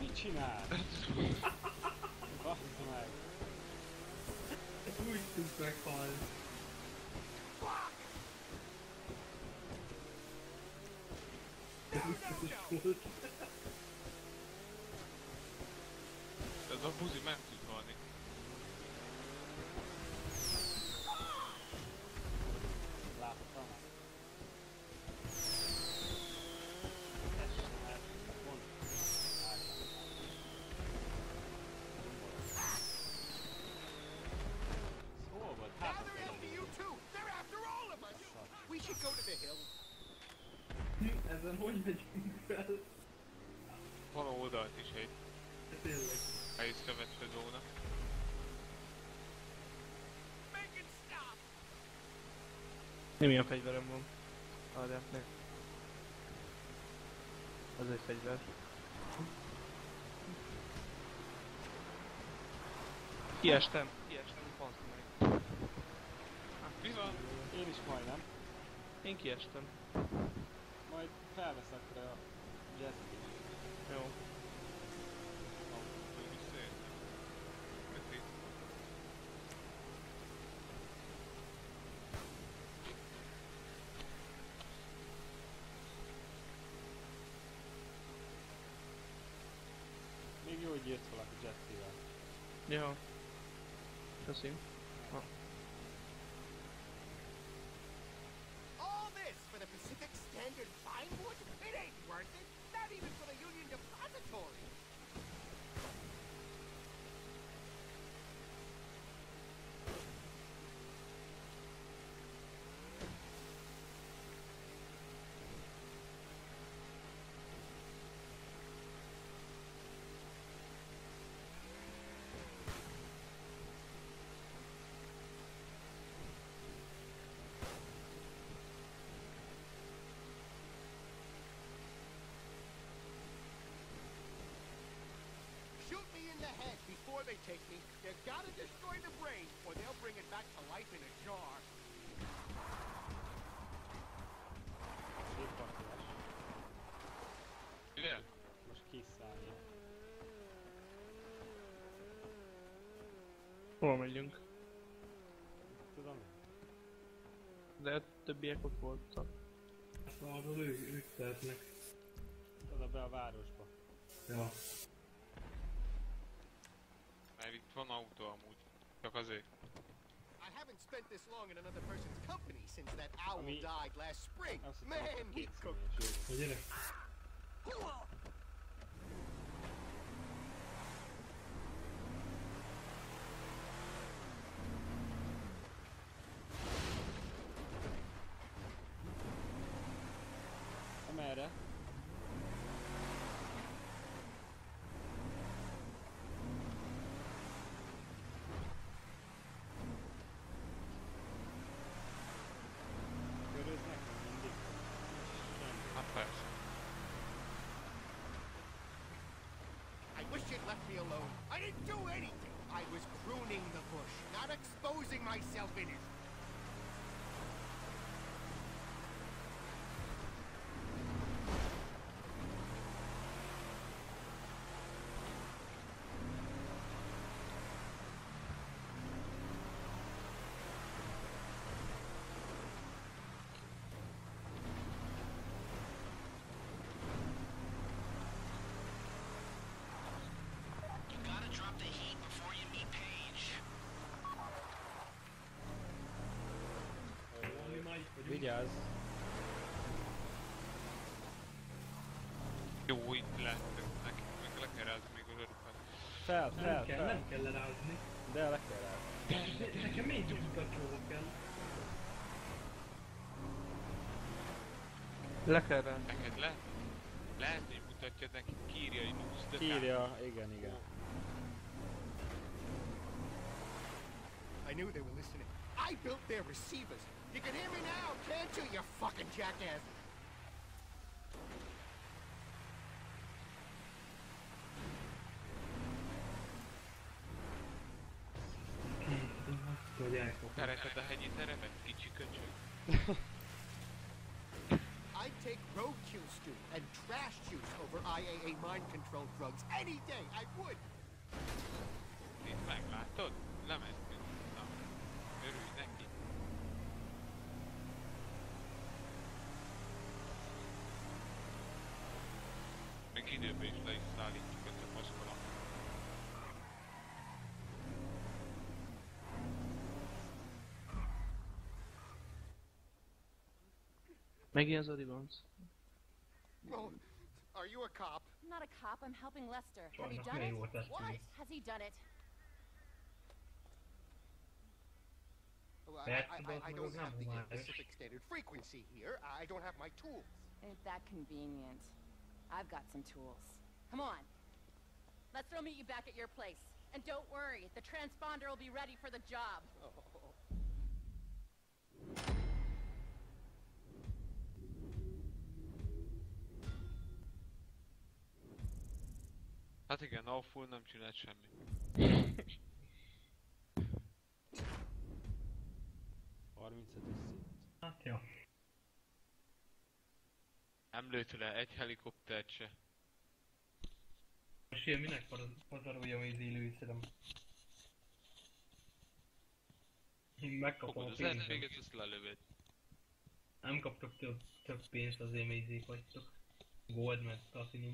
Mit csinál? Bassza meg! Úgy tudsz meghalni. Ez biztos volt. Ez Ezen hogy megyünk fel? Van oldalt is egy De Tényleg. észrevette zóna. Nem ilyen fegyverem van. Várjál, ne. Az egy fegyver. Kiestem, kiestem, bazd meg. Mi van? Én is majdnem. Én kiestem. Majd felveszek rá a jetski. Jó. Autótól visszaértem. Köszi. Úgy jött valaki jettivel. Ja. Köszi. They take me. You gotta destroy the brain, or they'll bring it back to life in a jar. Szép pakolás. Ugye? Most kiszállja. Hol megyünk? Tudom De többiek ott voltak. Szóval ők, ők tehetnek. Oda be a városba. Ja. Itt van autó amúgy. Csak azért. I haven't spent this long in another person's company since that owl died last spring. Man, he cooked gyere. Left me alone. I didn't do anything. I was pruning the bush, not exposing myself in it. Vigyázz! Jó, itt lehetünk nekik, meg le kell rázni még az öröket. Fel, Nem fel, kell, fel! nem kell lerázni. De le kell rá. Ne- Nekem még mutatcsóba kell. Le kell rá. Neked le? Lehet, hogy mutatja neki, kírja egy nusz, Kírja, igen, igen. I knew they were listening. I built their receivers. You can hear me now, can't you, you fucking jackass? Szereted a hegyi terepet, kicsi köcsög? I'd take roadkill stew and trash juice over IAA mind-controlled drugs any day. I would. Itt meglátod? Lemeztünk. Még időben is le is szállítjuk ezt a faszkolat. Megint az Adivance. Oh, are you a cop? I'm not a cop, I'm helping Lester. Have you done it? jó tett What? Has he done it? Well, I, I, I, I don't have the specific Myers. Standard frequency here. I don't have my tools. Ain't that convenient. I've got some tools. Come on. Let's will meet you back at your place. And don't worry, the transponder will be ready for the job. Hát igen, Awful nem csinált semmi. Harmincedik szint. Hát jó. Nem lőtt le egy helikoptert se. Most ilyen minek paz- pazaroljam az élőszerem? Megkapom Fogod a az pénzt. RPG-et, azt lelövöd. Nem kaptok több, több pénzt, azért mézék vagytok. Gold meg platinum.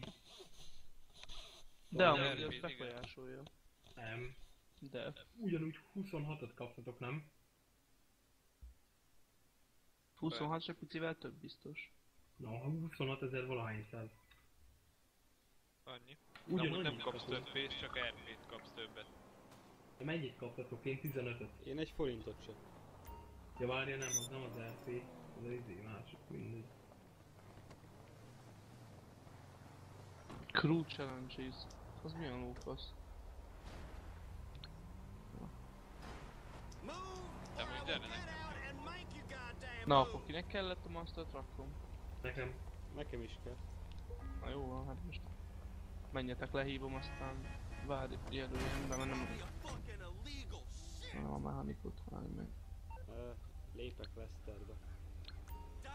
De amúgy az igen. befolyásolja. Nem. De. Ugyanúgy 26-ot kaptatok, nem? 26 se picivel több biztos. Na, 26 ezer valahány száz. Annyi. Ugyanannyi nem kapsz több pénzt, csak RP-t kapsz többet. De mennyit kaptatok? Én 15-öt. Én egy forintot sem. Ja várja, nem, az nem az RP. Az az izé másik, mindegy. Crew challenges. Az milyen lófasz? Na, akkor kinek kellett a Master Truckom? Nekem Nekem is kell. Na jó van, hát most menjetek, lehívom, aztán várj, jelöljem be, mert nem... Na, a mechanikot várj meg. Ö, lépek Westerbe.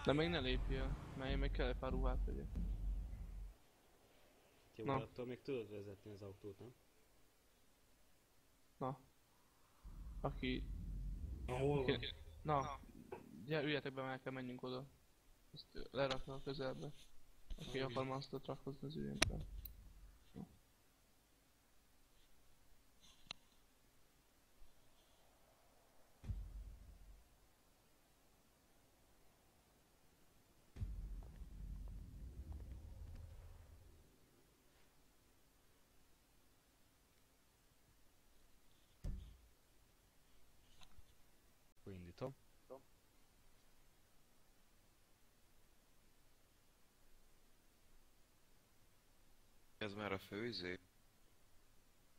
De még ne lépjél, mert én még kell egy pár ruhát vegyek. Jó, Na. attól még tudod vezetni az autót, nem? Na. Aki... Ahol van? ki... Na, gyere, üljetek be, mert el kell menjünk oda. Ezt lerakja a közelbe. Aki akar Master Truckhozni, az üljön Ez már a főzé?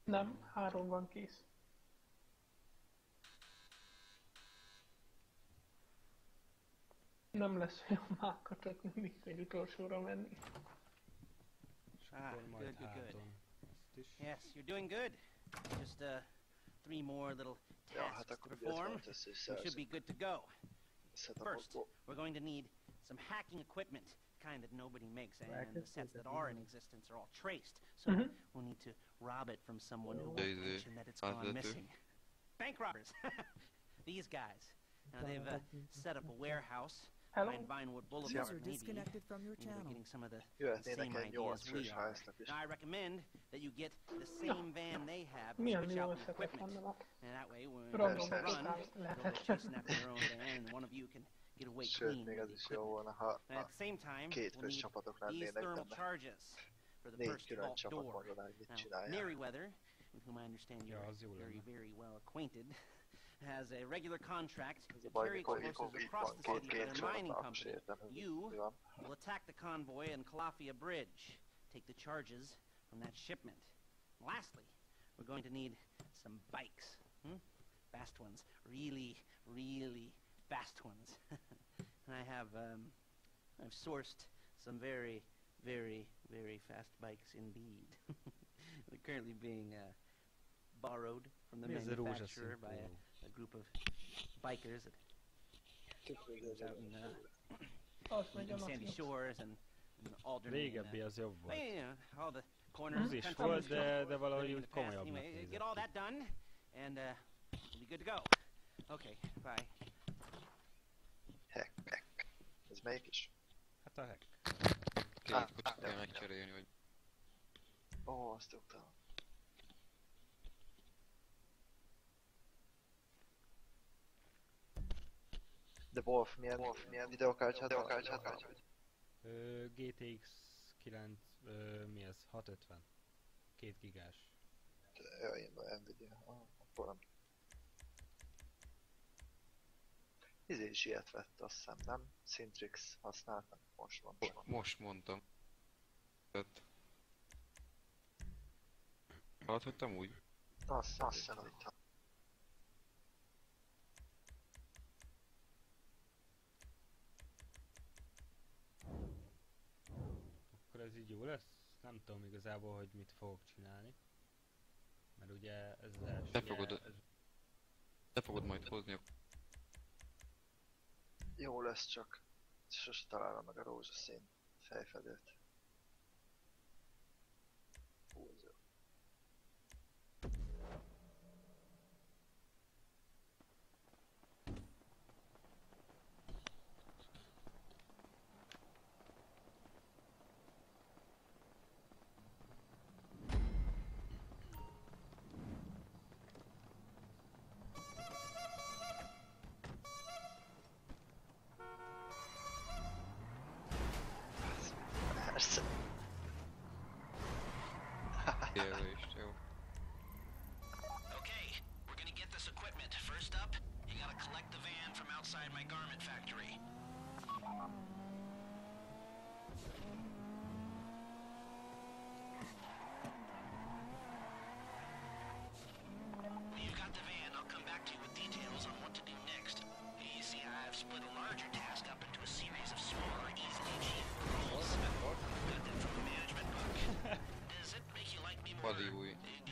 Nem, három van kész. Nem lesz olyan mákatok, mindig egy utolsóra menni. Ah, Akkor majd good, good, good. háton. Ezt is. Yes, you're doing good. Just uh, three more little tasks to perform. miért ezt We should be good to go. First, we're going to need some hacking equipment, the kind that nobody makes, and the sets that are in existence are all traced. So Mhm. we'll need to rob it from someone who won't mention that it's gone missing. Bank robbers. These guys. Now they've uh, set up a warehouse behind Vinewood Boulevard, User maybe. disconnected from your Maybe they're channel. getting some of the Jöhetnének same egy ideas we are. Now, I recommend that you get the same van they have, and switch out the ötletek equipment. And that way, when Random you run, totál you'll be chasing after your own van, and one of you can get away clean még az is jó volna, ha And at the same time, két we'll fős need csapatok these lennének thermal benne. charges for the Négy first külön vault csapat door. mondaná, hogy mit csinálják. Merriweather, with whom I understand you're az very, very well acquainted, has a regular contract to carry mikor explosives across the city for két their mining company. You will attack the convoy in Calafia Bridge. Take the charges from that shipment. Lastly, we're going to need some bikes. Hmm? Fast ones. Really, really fast ones. and I have, um, I've sourced some very, very, very fast bikes indeed. They're currently being uh, borrowed from the Mi ez a manufacturer by a, a group of bikers that lives out in uh, Az megy a in Sandy. Shores and, and Alderney. and, Régebbi uh, az jobb volt. you all the corners Az of is country volt, de, de valahogy úgy komolyabbnak Anyway, get all that done, and uh, we'll be good to go. Okay, bye. Ez melyik is? Hát a hack. Két Ah, kocsit kell megcserélni, hogy Ó, azt utálom. De Wolf, milyen, Wolf, milyen videokártyát videokártyát van? Ö, GTX 9, ö, mi ez? 650. 2 gigás. Ja, én Nvidia. Ah, akkor nem. Izé is ilyet vett, azt hiszem, nem? Syntrix használtam, most van. most mondtam. Tehát... Hallhattam úgy? Azt, azt hiszem, hogy Akkor ez így jó lesz? Nem tudom igazából, hogy mit fogok csinálni. Mert ugye ez az első... Te fogod, ez, te fogod majd hozni a jó lesz csak. Sose találom meg a rózsaszín fejfedőt.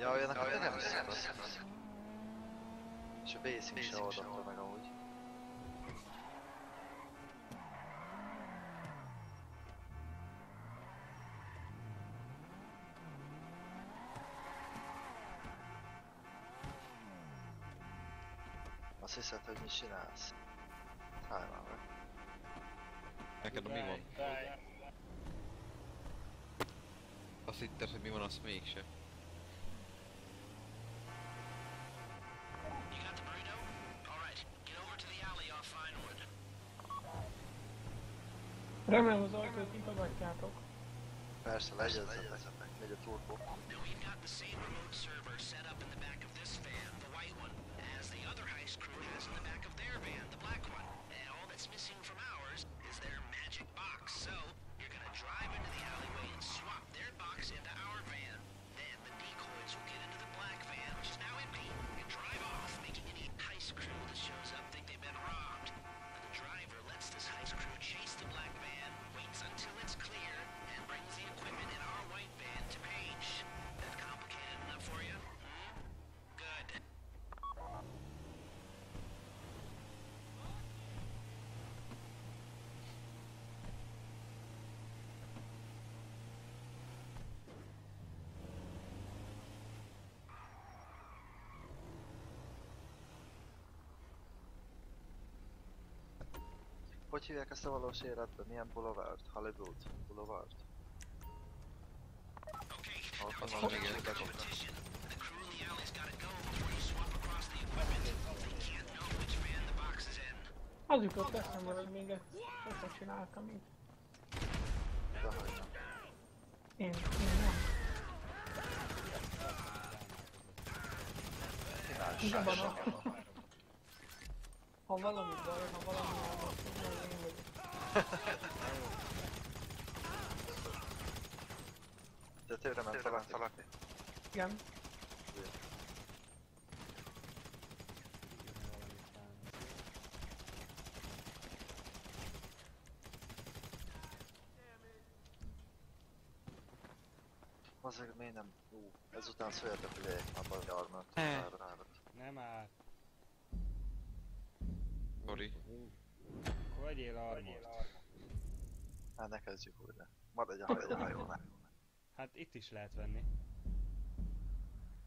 Ja, olyanak ja, nem hiszem És a basic se oldotta meg amúgy. Azt hiszed, hogy mit csinálsz? Már meg. Neked mi van? Azt hitted, hogy mi van, azt mégse. Remélem az ajtót nyitogatjátok. Persze, legyezzetek, megy a turbo. Now we've got the same remote server set up in the back of this van, the white one, as the other heist crew has Hogy hívják ezt a valós életben? Milyen boulevard? Hollywood boulevard? Okay, Ott van még egy egy competition. The crew in the alley's gotta go before you swap across the equipment. They can't know which van the box is in. Az jutott eszembe, hogy még ezt sose csináltam így. Én, én nem. Igen, van a... Ha valami baj, ha valami elmondom, én vagyok. De tőle ment valaki. Igen. Azért miért nem... Ú, ezután szóljatok, hogy legyek már baj armat. Armort. Hát ne kezdjük újra. Maradj a hajó, hajónál. Hát itt is lehet venni.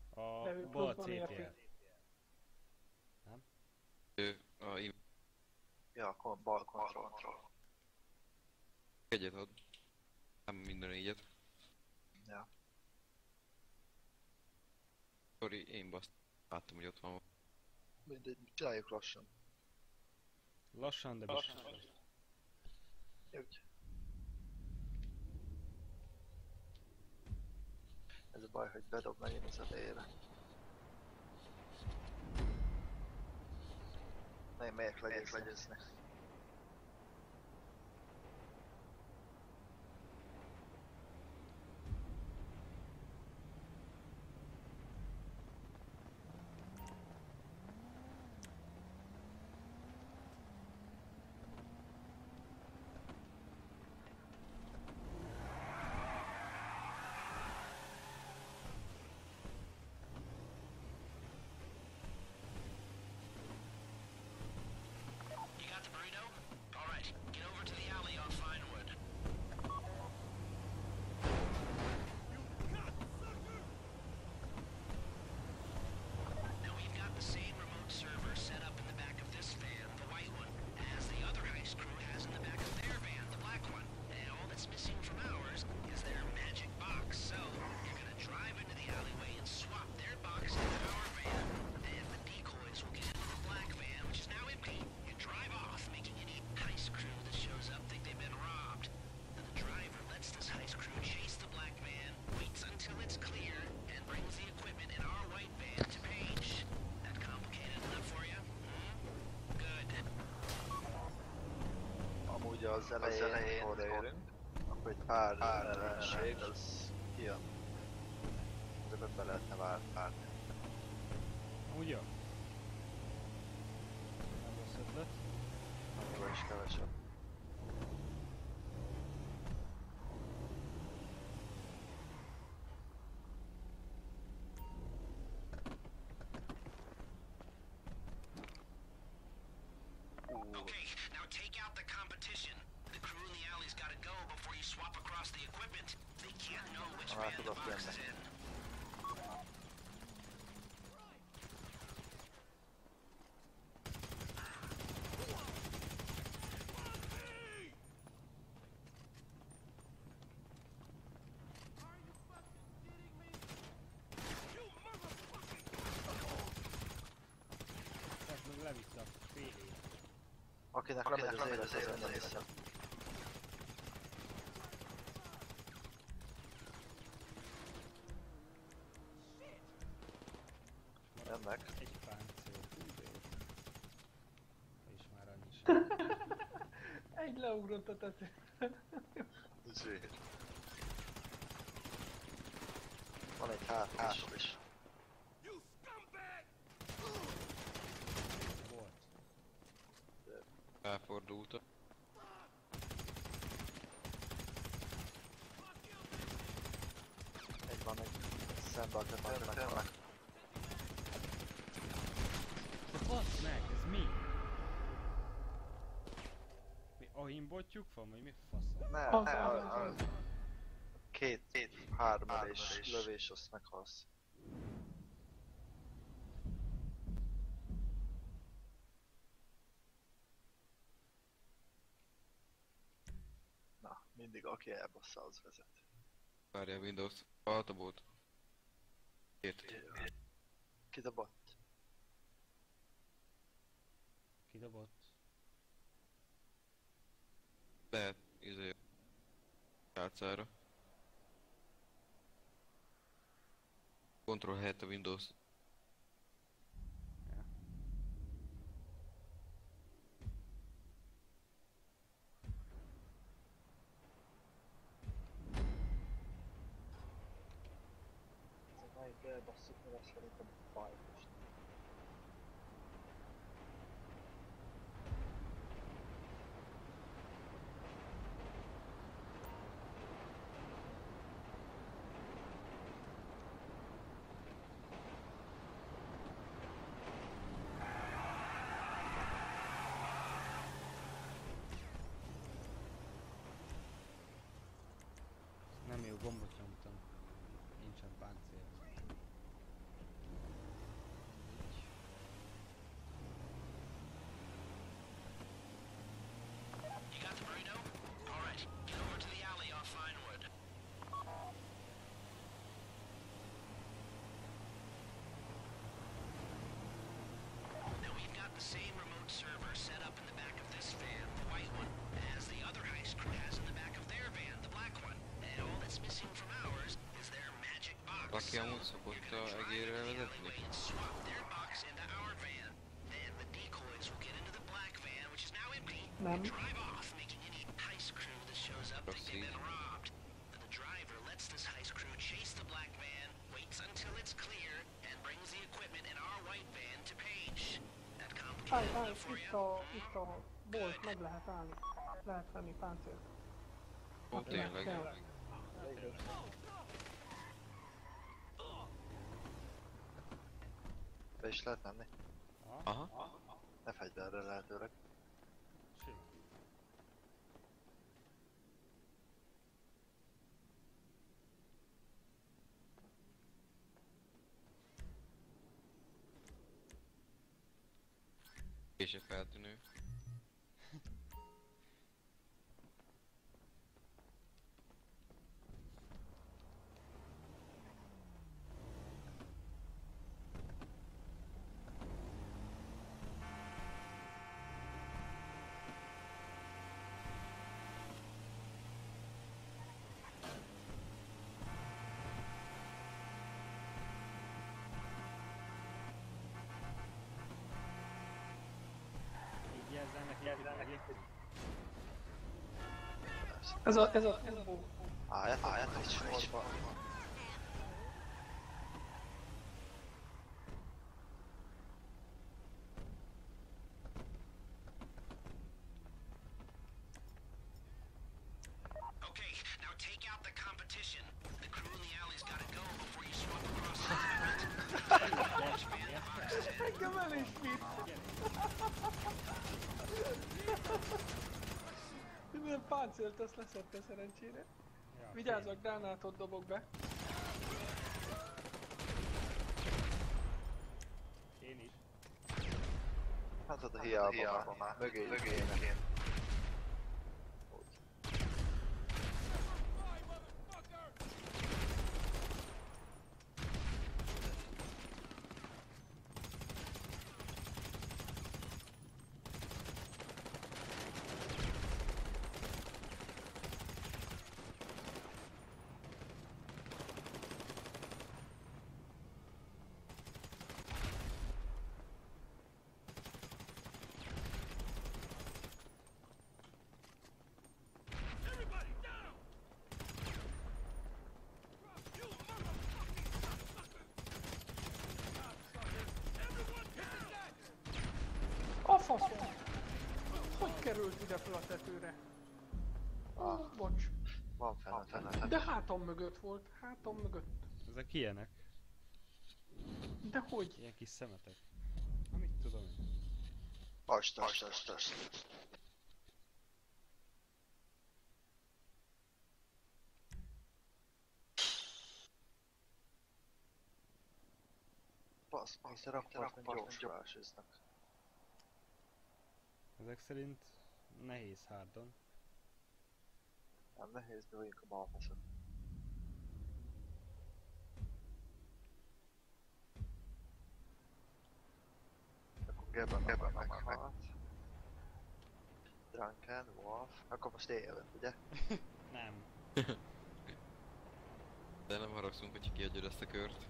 A De bal CTR. érti. Ő, a im- Ja, akkor bal control. egyet ad. Nem minden négyet. Ja. Sorry, én baszt. Láttam, hogy ott van. Mindegy, csináljuk lassan. Lassan, de biztos. Úgy. Ez a baj, hogy bedob megint az elejére. Nem megyek legyezni. legyezni. az elején odaérünk, akkor egy pár ellenség az kijön. De be lehetne vár, várni. Ugye? Nem rossz ötlet. Annyival is kevesebb. Okay, now take out the competition. Swap across the equipment. They can't know which van the box is in. Tehát meg levisz a fél Egy leugrott a tető. Zsír. Van egy hátul is. is. Volt. Felfordult. Egy van egy szembe a tetőnek vannak. De basz meg, ez mi? Mi ahimbotjuk van, vagy mi faszom? Ne, Az, ne, az, a, a, az. két, két hármelés lövés, azt meghalsz. Na, mindig aki elbassza, az vezet. Várja Windows. Alta volt. Két. Kidobott. Kidobott. Lehet, izé... Tárcára. Control helyett a Windows. Ez a mai elbasszuk, mert azt szerintem baj most. Nem jó gombot nyomtam. Nincsen páncél. You got the burrito? Alright, get over to the alley off Vinewood. Now we've got the same remote server set up in the back of this van, the white one, as the other heist crew has in the back of their van, the black one. And all that's missing from ours is their magic box. Aki amúgy szokott a egérre vezetni. and swap their box into our van. Then the decoys will get into the black van, which is now empty, Nem. and drive off, making any heist crew that shows up think they've been robbed. Then the driver lets this heist crew chase the black van, waits until it's clear, and brings the equipment in our white van to Page. That Állj, complicated állj, enough for itt you? a, itt a bolt, meg lehet állni. Lehet venni páncélt. Ó, Hát, tényleg. tényleg. Be is lehet menni. Aha. Ne fegyverre lehetőleg. Sőt. És feltűnő. Ez a, ez a, ez a... Á, játszom egy sorba. Szerencsére. Vigyázz, a gránátot dobok be. Én is. Hát oda hiába, hiába már. Mögé, mögé én. A faszom! Hogy került ide fel a tetőre? Ah, bocs. Van fenn a fenn De hátam mögött volt, hátam mögött. Ezek ilyenek. De hogy? Ilyen kis szemetek. Na mit tudom én. Ast, ast, ast, ast. Basz, basz, rakparton gyorsulás eznek. Ezek szerint nehéz hárdon. Nem nehéz, de vagyunk a balfaszon. Akkor Geben, Geben meghalt. Drunken, Wolf, akkor most élünk, ugye? Nem. De nem haragszunk, hogy kiadjad ezt a kört.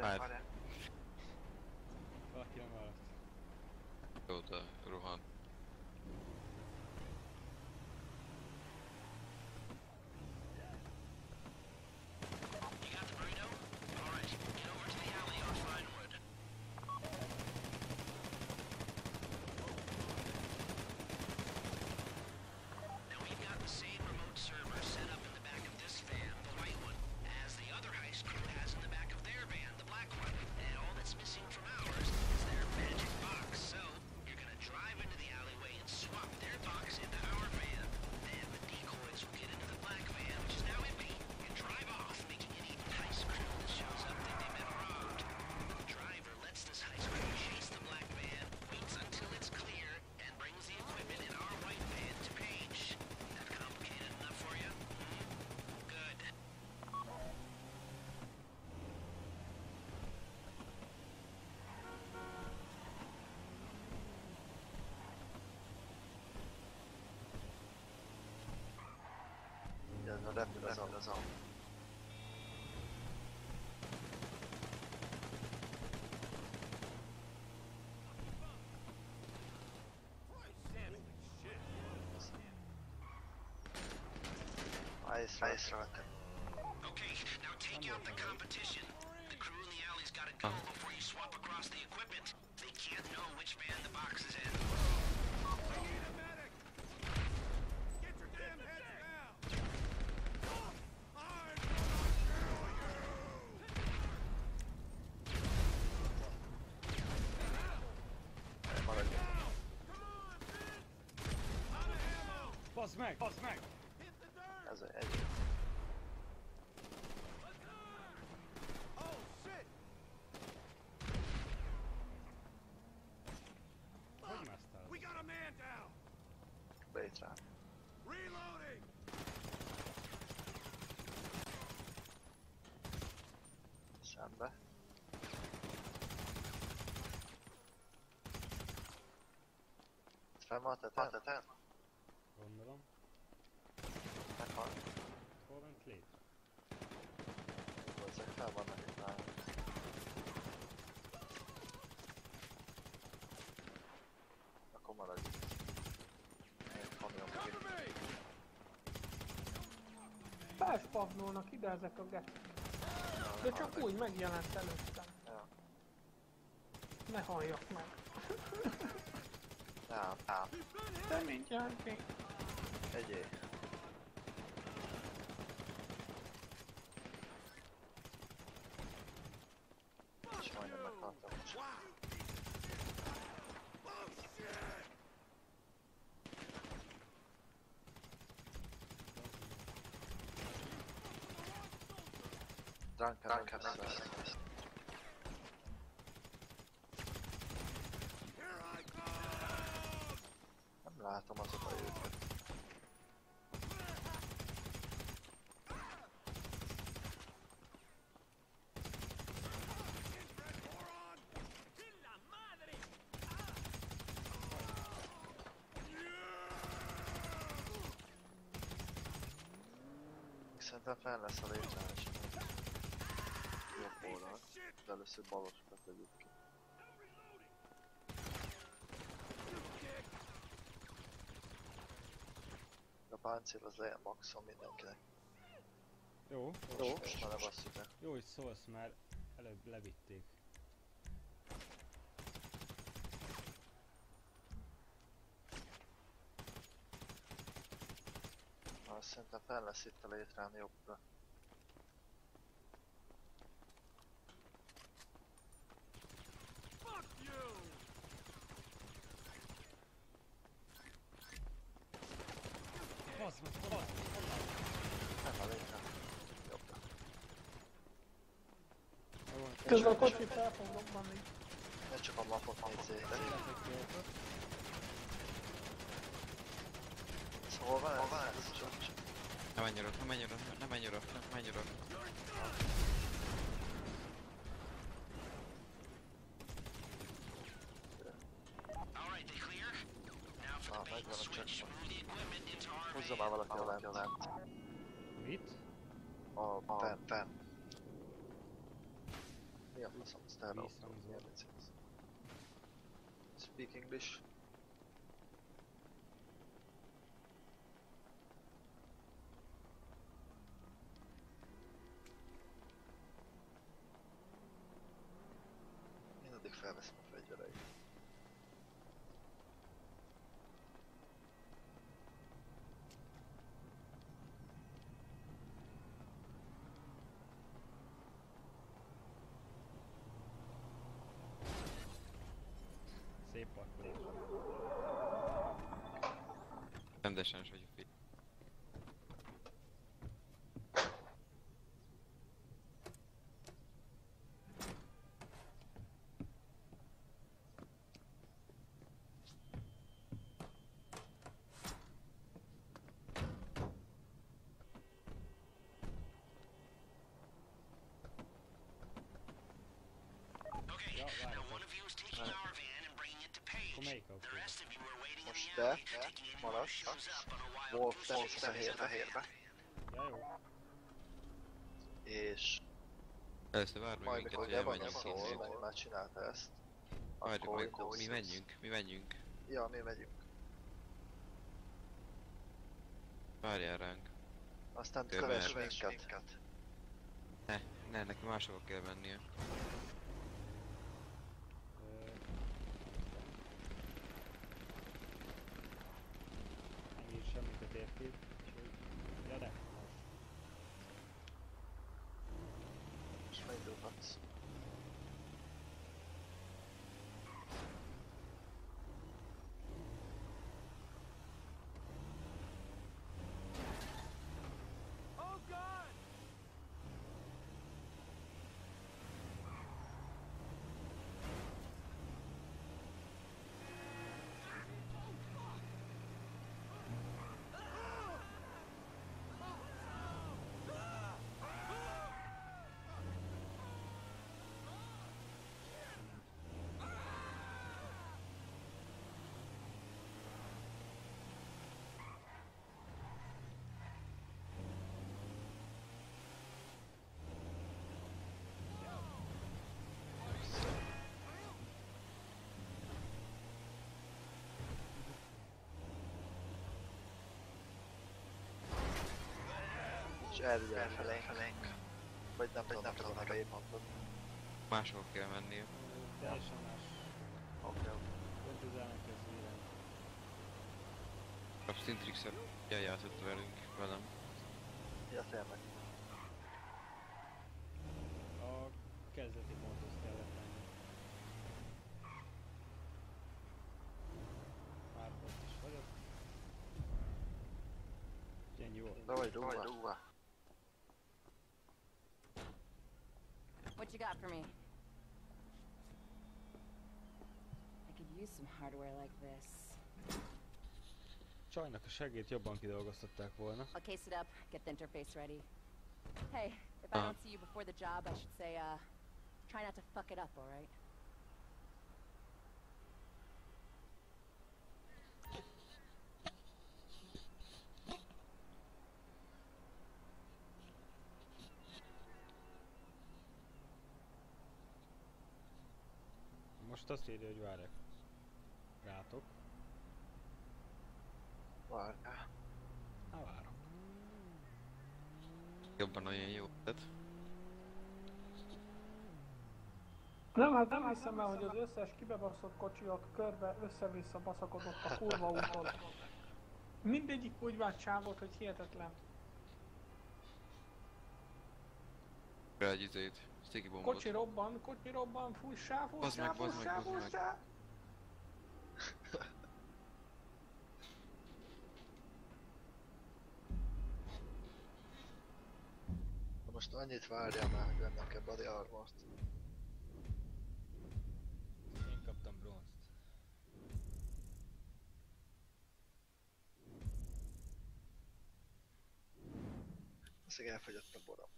Várjál, Hát. várjál. Valaki nem Jön a repül az az Nice, nice, right. Okay, now take out the competition. The crew in the alley's gotta go before you swap across the equipment. Bazd meg! Bazd meg! Ez a egy. Hogy másztál? We got a man down. Bejt rá. Reloading. Szembe. Fenn van a tetőn? Légy. Ezek fel vannak itt nálunk. Akkor maradj. Egy kamion meg. Felspavnolnak ide ezek a get. De csak úgy megjelent előttem. Ja. Ne halljak meg. Nem, nem. De mindjárt még. Egyé. És majdnem meghaltam. Drunken, drunken, drunken. Nem látom azokat a őket. Szerintem fel lesz a létrás. De először balosokat ki. A páncél az legyen maximum mindenkinek. Jó. Jó, most már lebasszuk el. Jó, hogy szólsz, már előbb levitték. Azt szerintem fel lesz itt a létrán jobbra. Fuck you! Bazd meg, bazd Nem a létrán. Jobbra. Közben a kocsit el fog robbanni. Ne csak a lapot nézzétek. Szóval van ez? Van ez? Csak, csak. Ne menj oda, ne menj oda, ne menj oda, ne menj oda. Alright, they clear? Now for the bait and megvan a checkpoint. Húzza már valaki a lent. Mit? A fenn, fenn. Mi a faszom? Ez? Speak English. Én addig felveszem a fegyvereit. Szép parkolás. Rendesen is vagyok itt. Okay, Ja, now várjatok. one of you is taking our van and bringing it to Paige. Akkor melyik The autó? rest of you are waiting in Most te, maradsz. Wolf goose bemész chase. fehér, fehérbe. Ja, jó. És Először meg majd minket, hogy elmenjünk szól, mert már csinálta ezt. Várjuk meg, mi menjünk, mi menjünk. Ja, mi megyünk. Várjál ránk. Aztán kövess minket. Ne, ne, neki máshova kell mennie. És elvileg felénk, felénk. Vagy nem tudom, nem tudom, mondod. Máshol kell mennie. Teljesen más. Oké, oké. Pont az ellenkező irány. A Stintrix-et eljátszott velünk, velem. Ja, tényleg. A kezdeti ponthoz kellett menni. Már ott is vagyok. Ennyi volt. De vagy dugva. Dugva. What you got for me? I could use some hardware like this. Csajnak a segét jobban kidolgoztatták volna. I'll case it up, get the interface ready. Hey, if I Uh. don't see you before the job, I should say, uh, try not to fuck it up, alright? Most azt írja, hogy várják. Rátok. Várjál. Na várok. Jobban olyan jó. Tehát Nem, hát nem hiszem el, hogy az összes kibebaszott kocsi ott körbe össze-vissza baszakodott a kurva úton. Mindegyik úgy vált sávot, hogy hihetetlen. Rá egy izét, sticky bombot. Kocsi robban, kocsi robban, fussá, fussá, meg, bazd meg, fussá, meg. fussá! Na most annyit várjál már, hogy vennem kell body armort. Én kaptam bronzt. Azt elfogyott a borom.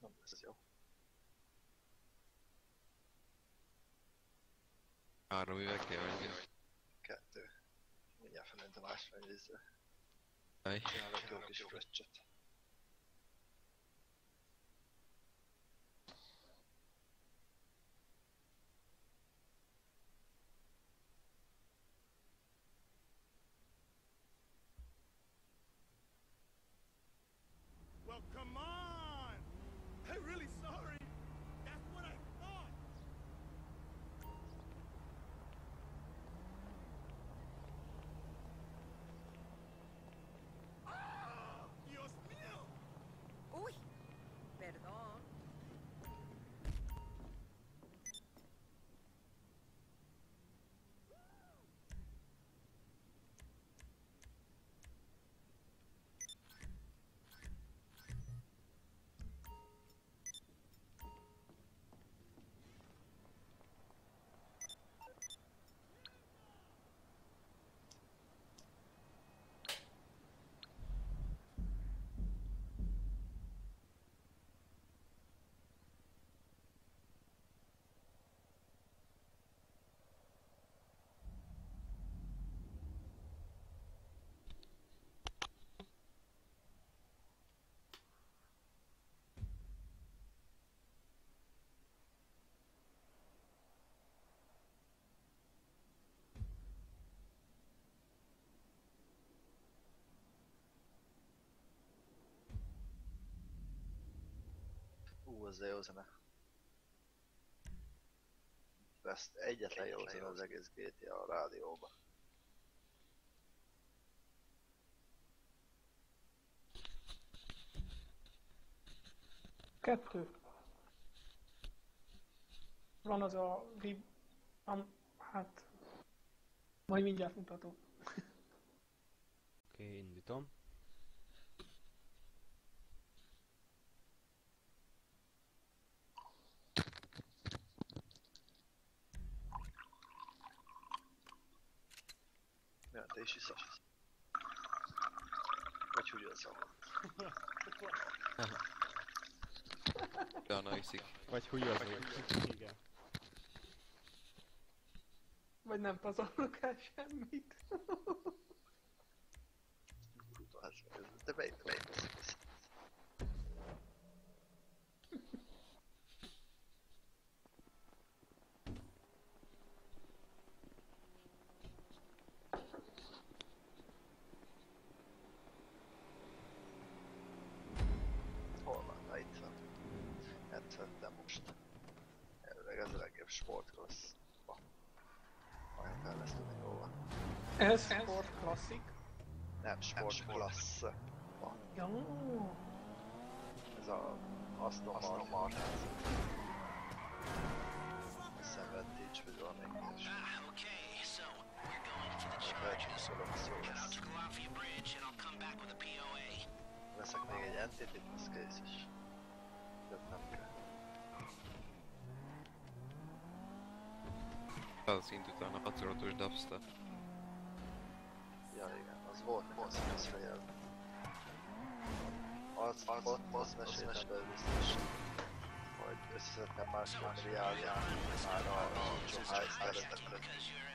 Nem lesz jó. Három üveg kell venni. Kettő. Mindjárt felmentem ásvány vízre. Aj. Csinálok jó kis fröccsöt. Ú, az de jó zene. Ezt egyetlen jó zene az egész GTA a rádióban. Kettő. Van az a vib... Am, hát... Majd mindjárt mutatom. Oké, okay, indítom. Ja, te is iszol. Vagy úgy az Jana iszik. Vagy húlyozó. Igen. Vagy nem pazarlok el semmit. Te melyik, te melyik az? Szint után a 6 dubstep. Ja igen, az volt nekem fejjel. Az, az, ott azt meséltem belőle biztos, hogy összeszedtem milliárdját már a olcsó high szeretetben. Because you're, uh, uh,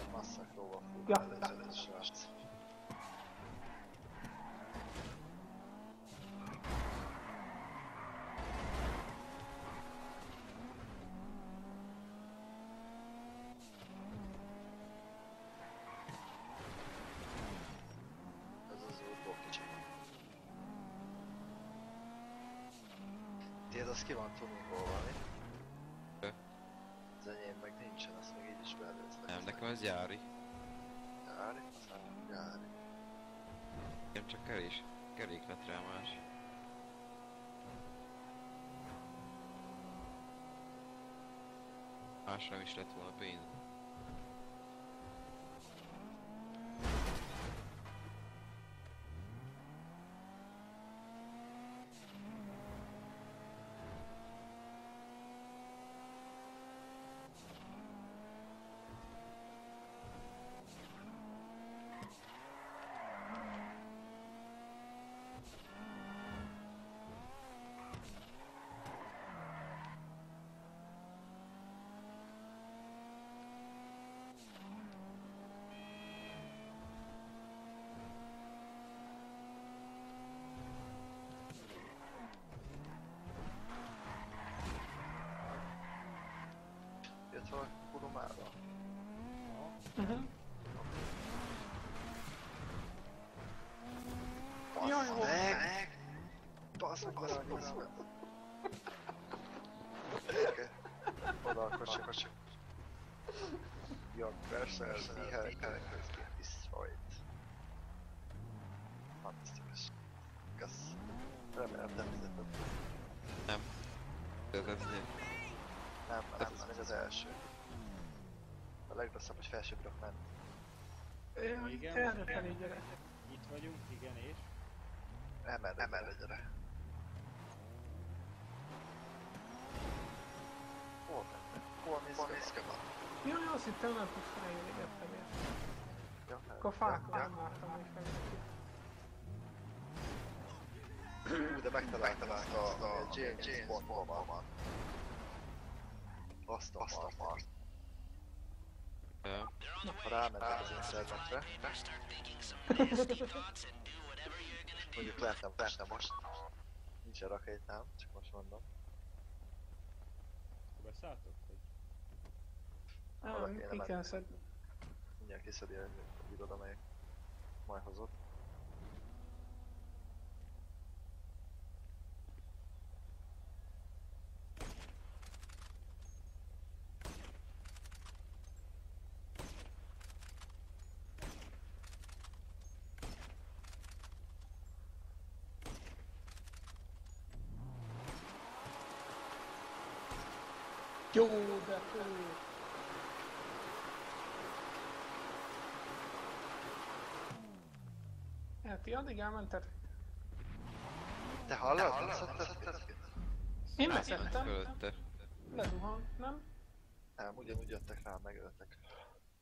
ilyen masszakróval full Ja. előző srác. Ez az útból kicsi. Tiéd az ki van tuningolva, mi? Ö. Az enyém meg nincsen, azt még így is beelőztek. Nem, nekem ez gyári. Gyári? Gyári. Nem csak kerés. Kerék lett rá más. Másra nem is lett volna pénz. Jött valaki kurumára? Uh-huh. Basz Jaj, meg! Basz meg, basz meg, basz meg! Oké. Oda a kocsi, kocsi. Your personal vehicle has been destroyed. Fantasztikus. Kösz. Remélem nem fizetett. Nem. Fizetni. Nem, nem, ez még az első. A legrosszabb, hogy fel sem bírok menni. Igen, Erre felé gyere. Itt vagyunk, igen, és? Nem erre, nem erre gyere. Hol mennek? Hol miszka van? Jaj, azt hittem nem tudsz feljönni, értem. Ja, Akkor fákon láttam, hogy feljönni. Ú, de megtaláltam azt a, a James, James Bond-ban. Azt a Mart. Ha rámentek az internetre, mondjuk lehet nem, lehet nem most. Nincsen rakétám, csak most mondom. Beszálltok? Vagy? Ki ment. kell szedni. Mindjárt kiszedi a iroda, amelyik majd hozott. Jó, de fő. Ja, eh, ti addig elmentek. Te hallod? Én beszéltem. Lezuhant, nem? Nem, ugyanúgy jöttek rá, megöltek.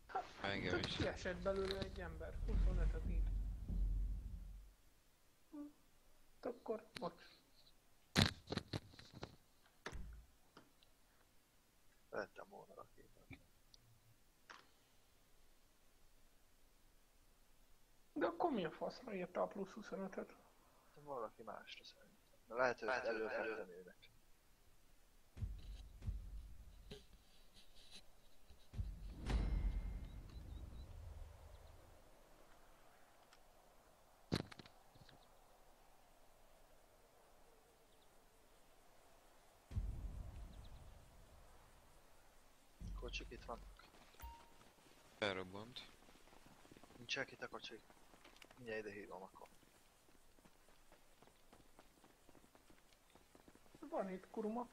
Hát, Engem is. kiesett belőle egy ember, 25-et ír. Hm. Akkor, bocs. Vettem volna a képet. De akkor mi a faszra írta a plusz 25-öt? Valaki másra szerintem. Lehet, hogy előfeltenének. Kocsik itt vannak. Felrobbant. Nincsenek itt a kocsik. Mindjárt ide hívom akkor. Van itt kuruma.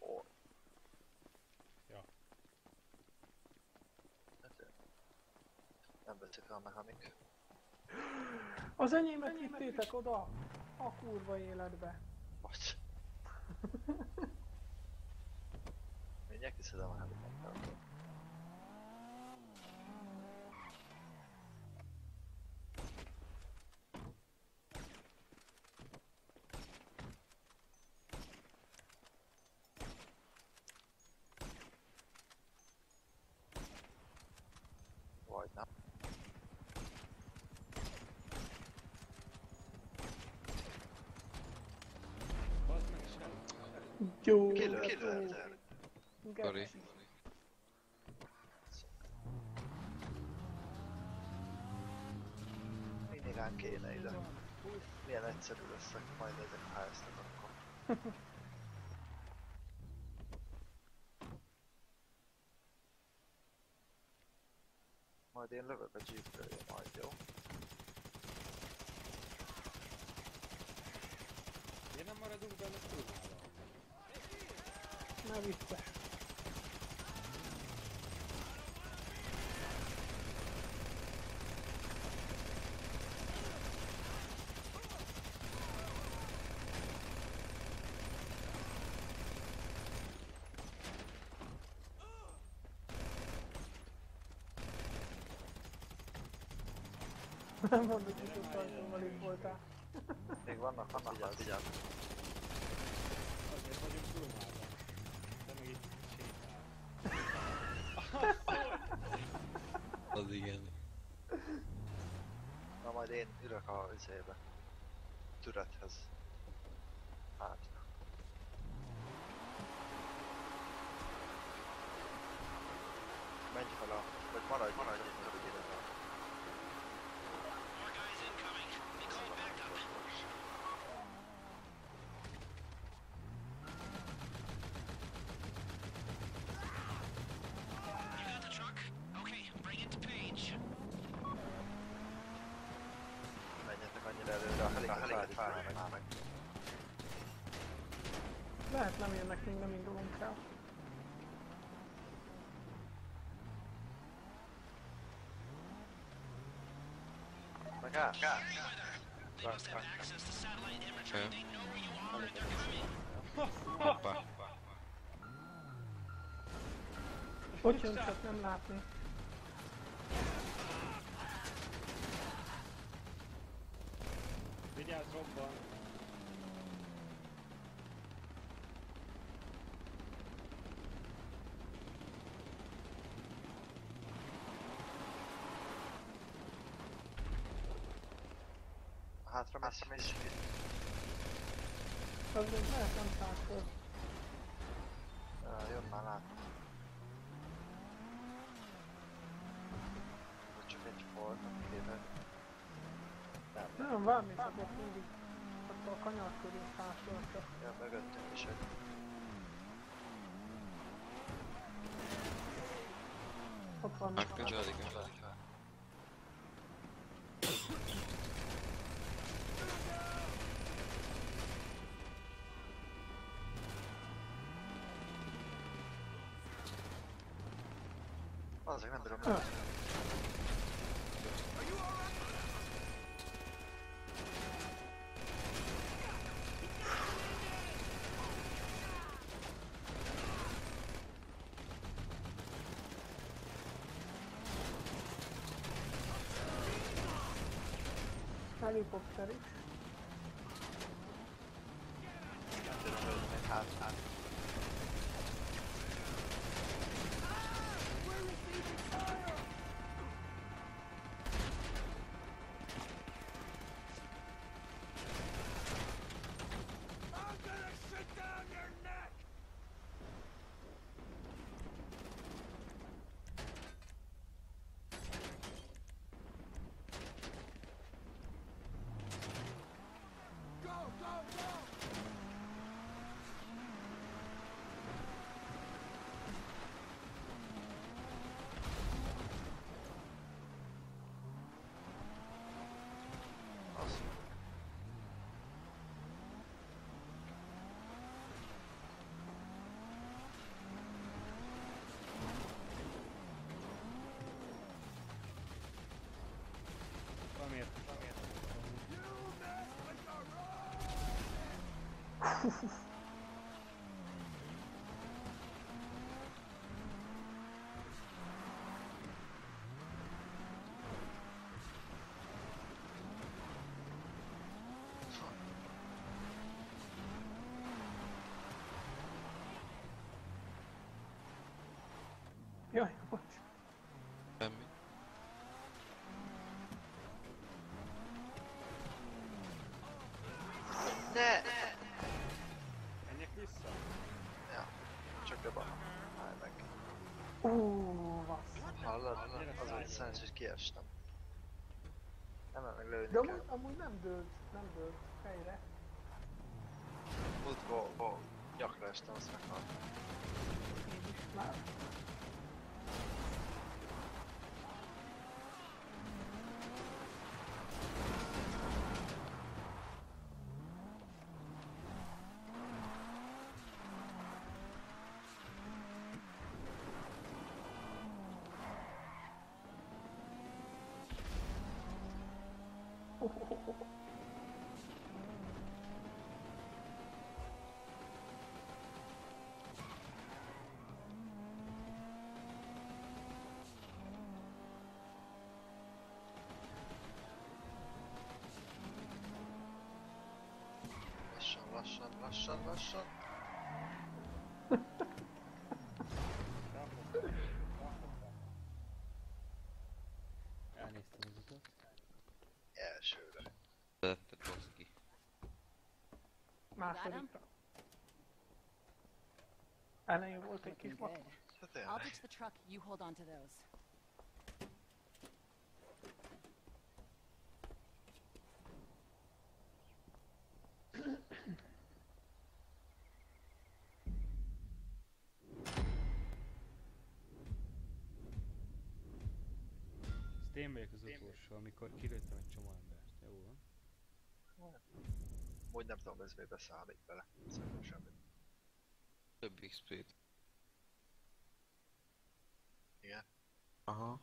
Ó. Ja. Hát, nem veszik fel a mechanik. Az enyémet vittétek oda a kurva életbe. Bocs. Mindjárt kiszedem a helikoptert. Vagy nem. Bazd meg sem. Sorry. Mindig ránk kéne ide. Milyen egyszerű leszek majd ezek a háznak akkor. Majd én lövök a jeepről, majd jó. Miért nem maradunk benne kurvára? Ne vicces. Nem mondod, hogy ott ajtóval itt voltál. Még vannak, vannak, vigyázz, vigyázz. Azért vagyunk kurvára. De meg itt sétál. Az igen. Na majd én ülök a üzébe. Türethez. Hát. Menj fel a... Vagy maradj, maradj, maradj ide. More guys incoming. They call backup. You got the truck? Okay, bring it to Page. Menjetek annyira előre, a helikopter várja meg. meg. Lehet nem jönnek, még nem indulunk el. Meg át, át. They must have access to satellite imagery. Ja. They know where you are and they're coming. Hoppá. Hogy jön csak nem látni? Vigyázz, robban. Hátra mész, mész. Az még lehet nem szálltól. Uh, jön már látom. Csak egy Ford, kéne. Nem, bármit adok mindig. Ott a kanyar körül társolta. Ja, mögöttünk is egy. Ott van. Megközelítik. lazım hemen drone lazım. Helikopter. Ben drone öldürmek lazım. Yeah, watch. Um, Ne! Menjek vissza? Ja, csak bebanom. Állj meg. Bassz. Hallod? Az volt szerencsés, hogy kiestem. Nem, meg lőni De amúgy, amúgy nem dőlt, nem dőlt fejre. Múltkor nyakra estem, azt meghaltam. Már. Lassan, lassan, lassan, lassan. Elnéztem Másodikra. Elején volt egy kis. Hát I'll ditch the truck, you hold on to those. Ezt én vagyok az utolsó, amikor kilőttem egy csomó embert. Jó van? Ez még beszállít bele. Szerintem semmit. Több XP-t. Igen. Aha.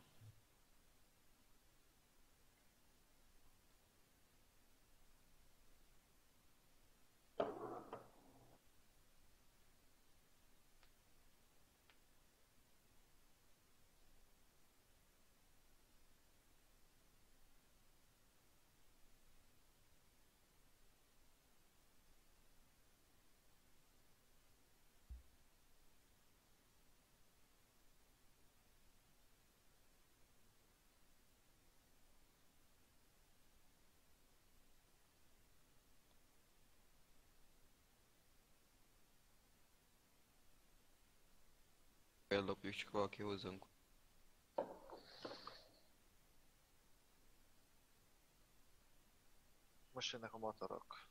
Ellopjuk, csak valaki hozzunk. Most jönnek a motorok.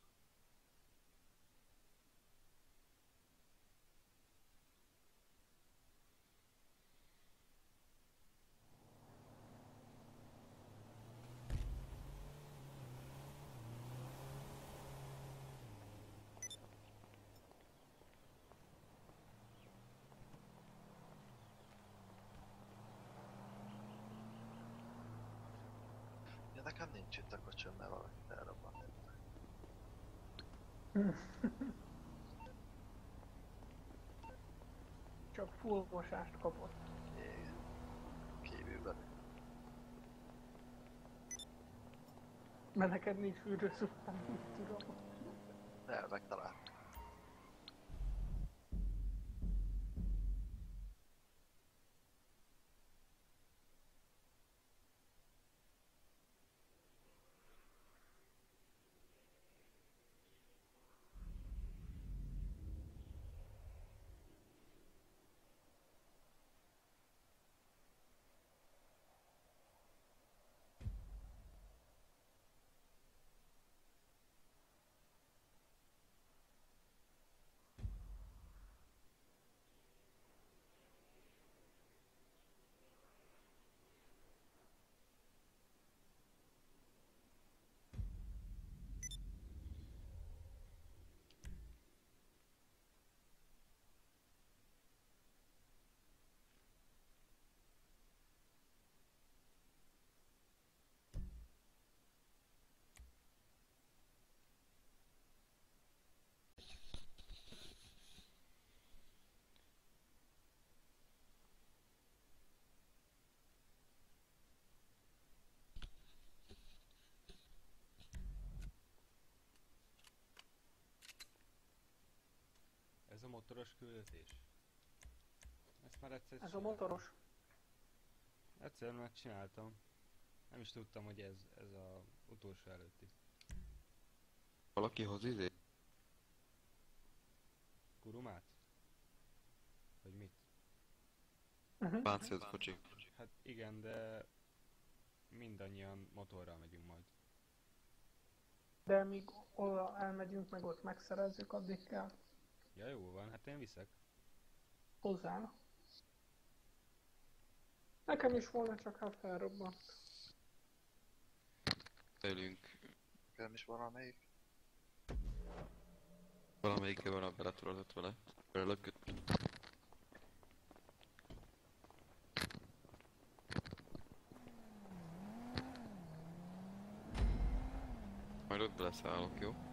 Csak full mosást kapott. Kívülben. Mert neked nincs fürdőszuppán, szóval tudom. De, megtaláltam. Motoros küldetés? Ezt már egyszer Ez csináltam. a motoros. Egyszer már. Nem is tudtam, hogy ez, ez a utolsó előtti. Valaki hoz izé? Kurumát? Vagy mit? Mhm. Uh-huh. Páncélt kocsi. Hát igen, de mindannyian motorral megyünk majd. De míg oda elmegyünk, meg ott megszerezzük, addig kell. Ja, jó van, hát én viszek. Hozzám. Nekem is volna, csak hát felrobbant. Ölünk. Nem is valamelyik? Valamelyik van beletolódott vele. Ölök. Majd ott beleszállok, jó?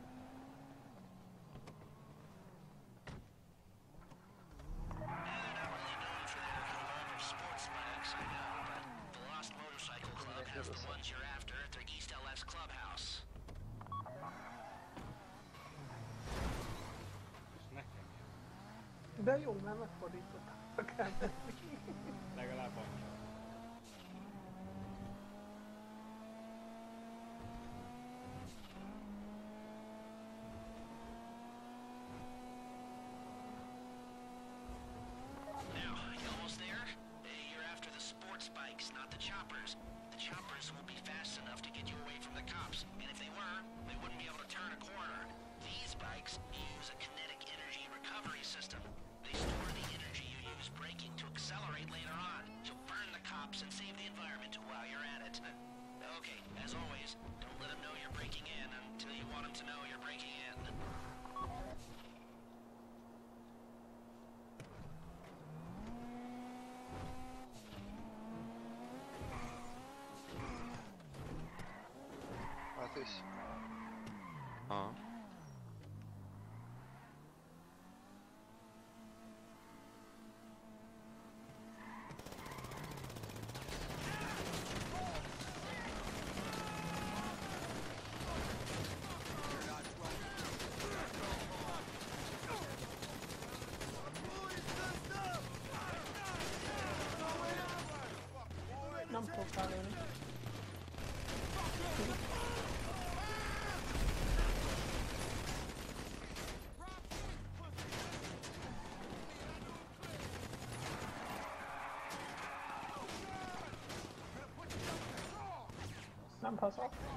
I'm puzzled.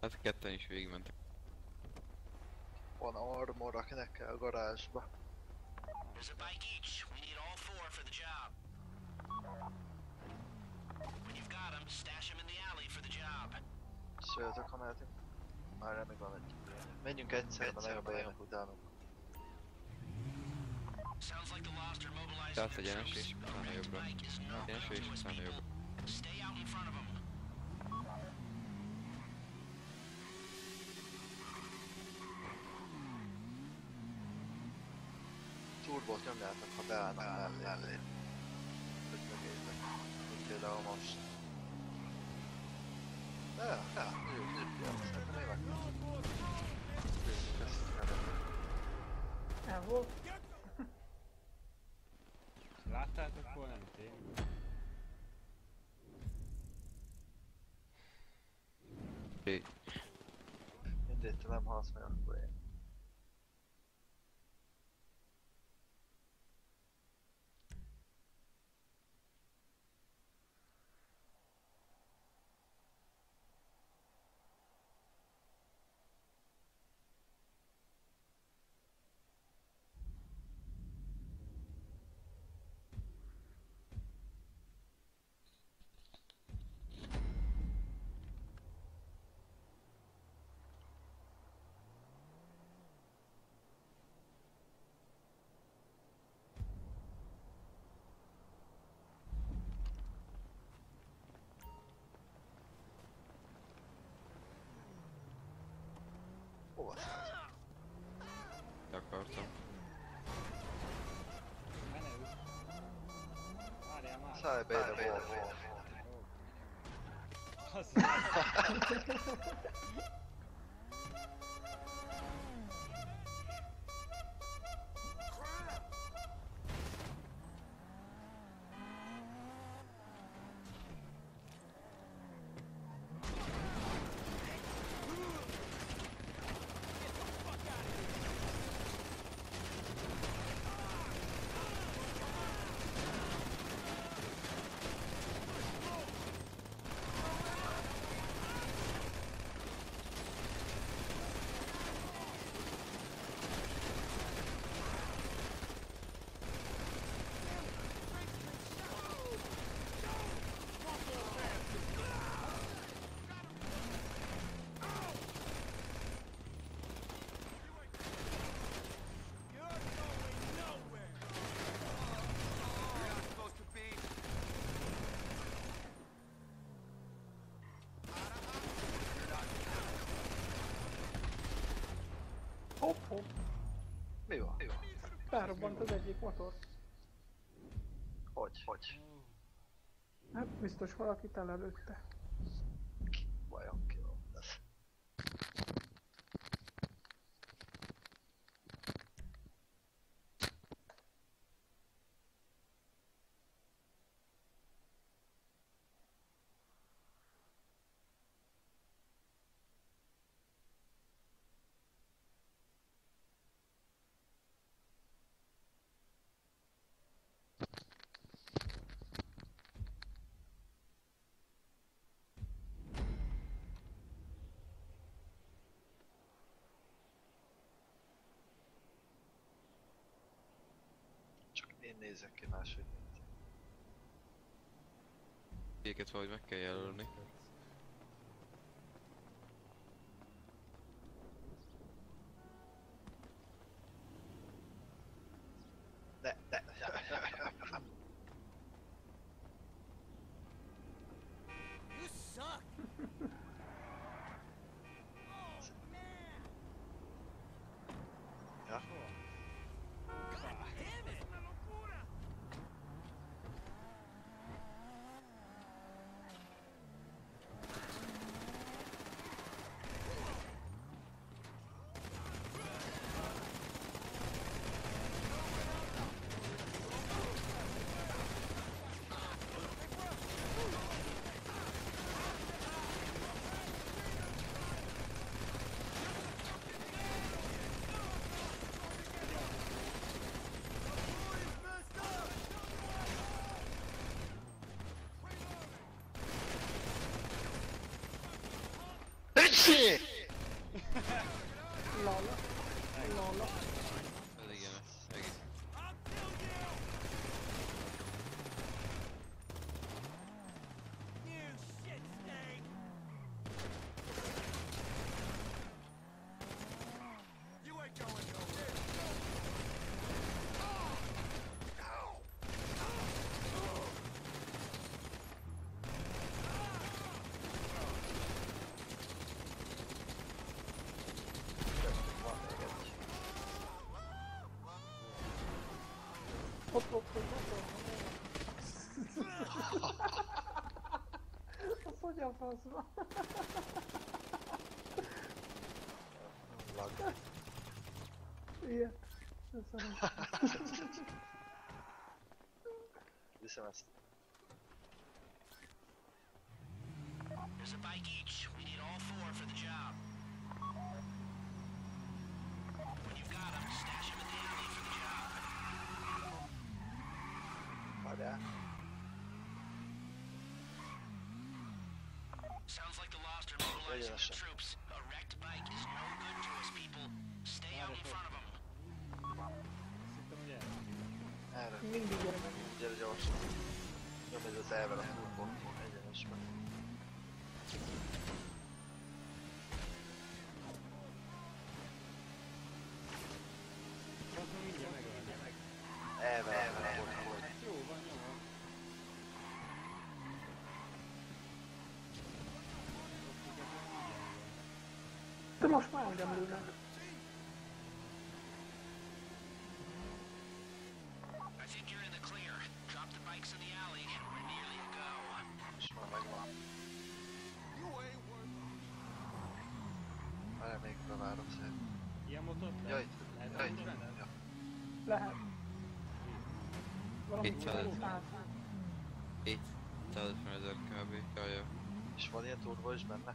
Hát ketten is végigmentek. Van armor, akinek kell garázsba. There's a bike Szóljatok a mellettünk. Már nem még van egy. Menjünk egyszer, mert nagyon bejönnek utánunk. Sounds like the lost are mobilizing their troops. Around the bike is not going to escape. Ha beállnak mellé. Hogy megértek. Mint például most. Ja, ja, jó, jó, szerintem én meg. Nézzük ezt a keretet. El volt. Láttátok volna, mint én? Mindegy, te nem halsz meg, akkor én. Hova szállsz? Akartam. Menő. Várjál már. Szállj be ide, Wolf. Az Hopp, hopp. Mi van? Mi van? Felrobbant az egyik motor. Hogy? Hogy? Hát biztos valakit elelőtte. Vajon ki van ez? Csak én nézek ki máshogy. mint- Kéket valahogy meg kell jelölni. shit. Ott, ott, ott, ott, ott. Az hogy a faszba? Lag. Igen. Köszönöm. Viszem ezt. There's a bike each. We need all four for the job. When you've got them, stash them in the alley for the job. Várjál. Sounds like the Lost are mobilizing their Egyenesen. troops. A wrecked bike is no good to us, people. Stay out in front of them. Szerintem, hogy el. Erre. Mindig gyere meg. Gyere gyorsan. Nyomj ez az elvel a fullból. Egyenesben. Az meg mindjárt megölni. Elvel, elvel, elvel. Jó van, jó van. De most már engem lőnek. I think you're in the clear. Drop the bikes in the alley, and we're nearly go. És már megvan. Várjál, még bevárom szerintem. Ilyen motot? Jaj, jaj, úgy benne? ja. Lehet. Valami Itt van ez. száz. 250 ezer kb. Jaj, jaj. És van ilyen turbo is benne?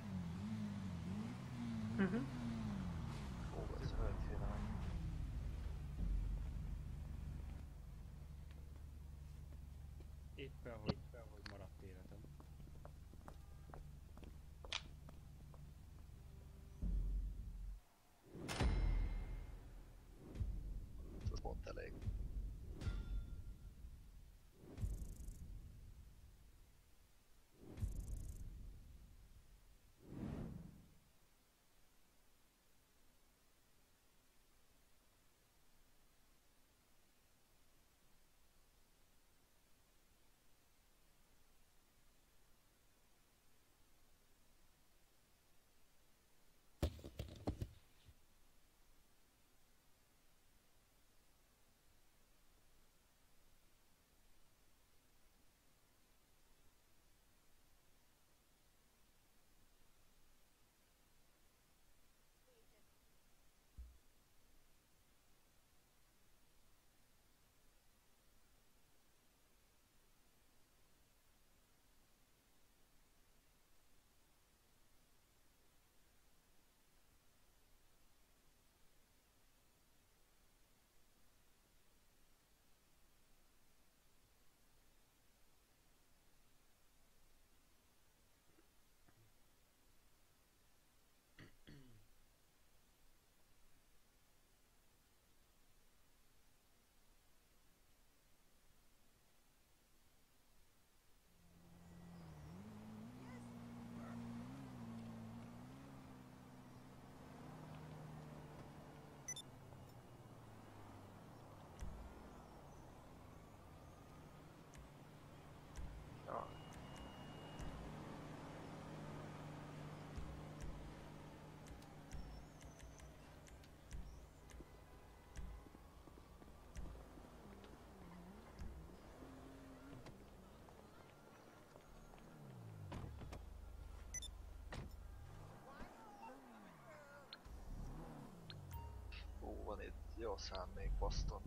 Jó szám még Boston.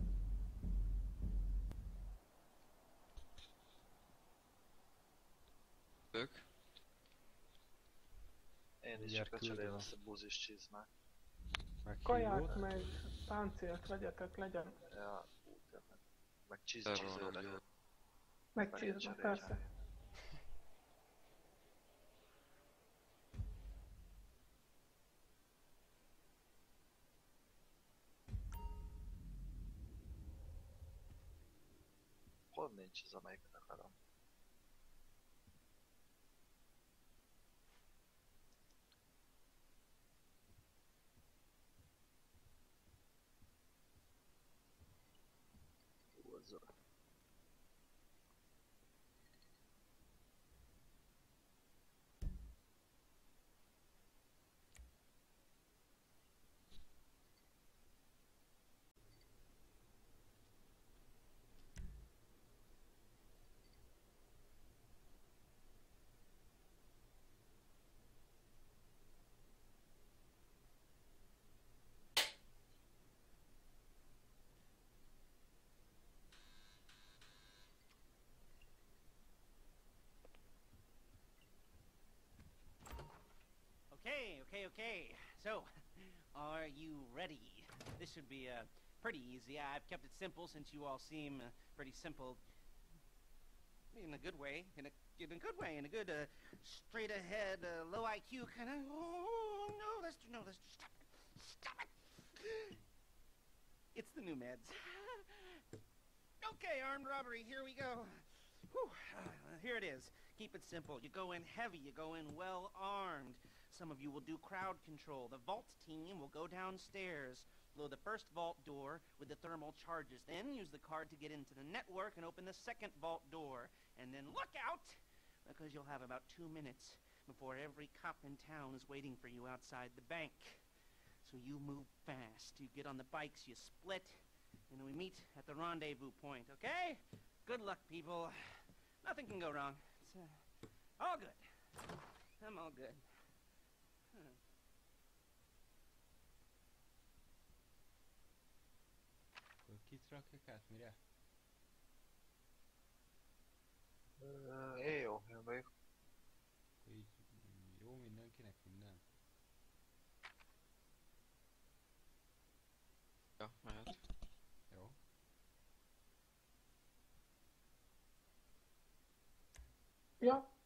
Ők? Én is csak lecserélem ezt a buzis csizmát. Meg Kaját meg páncélt vegyetek, legyen. Ja. Meg jó. Meg cserélj, persze. Cserélj. Hol nincs az, Okay, okay. So, are you ready? This should be uh, pretty easy. I've kept it simple since you all seem uh, pretty simple. In a good way. In a, in a good way. In a good, uh, straight ahead, uh, low IQ kind of. Oh, no, that's. No, that's. Stop it. Stop it. It's the new meds. okay, armed robbery. Here we go. Whew. Uh, here it is. Keep it simple. You go in heavy. You go in well armed. Some of you will do crowd control. The vault team will go downstairs, blow the first vault door with the thermal charges, then use the card to get into the network and open the second vault door. And then look out, because you'll have about two minutes before every cop in town is waiting for you outside the bank. So you move fast. You get on the bikes, you split, and we meet at the rendezvous point, okay? Good luck, people. Nothing can go wrong. It's uh, all good. I'm all good. Kit rakjak át, mire? Én jó, én vagyok. Így mm, jó mindenkinek minden? Ja, mehet. Jó. Ja,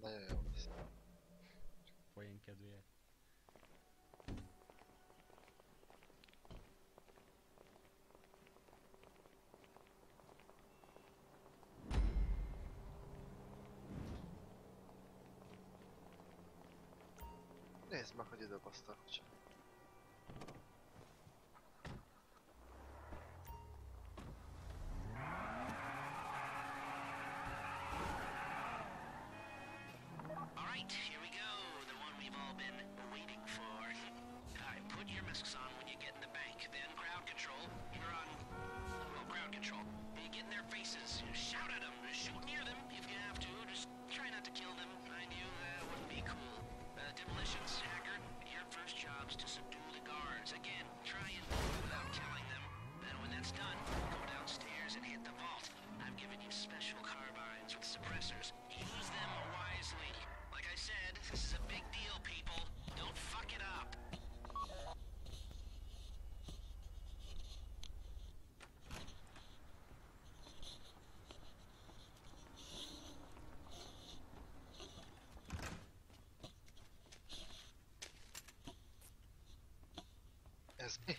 Nagyon jó lesz. Csak poén kedvéért. Nézd meg, hogy Ez mi?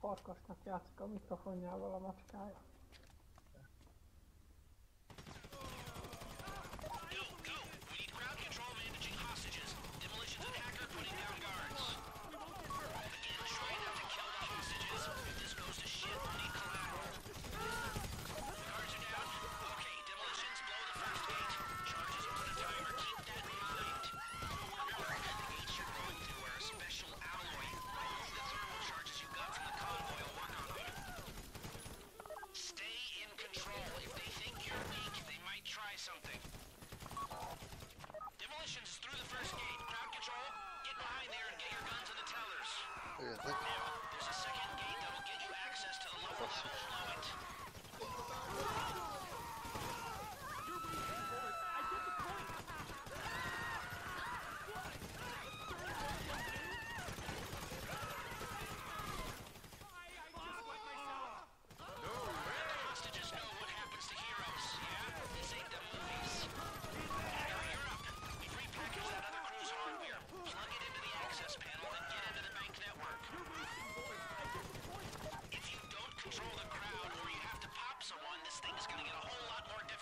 Farkasnak játszik a mikrofonjával a macskája.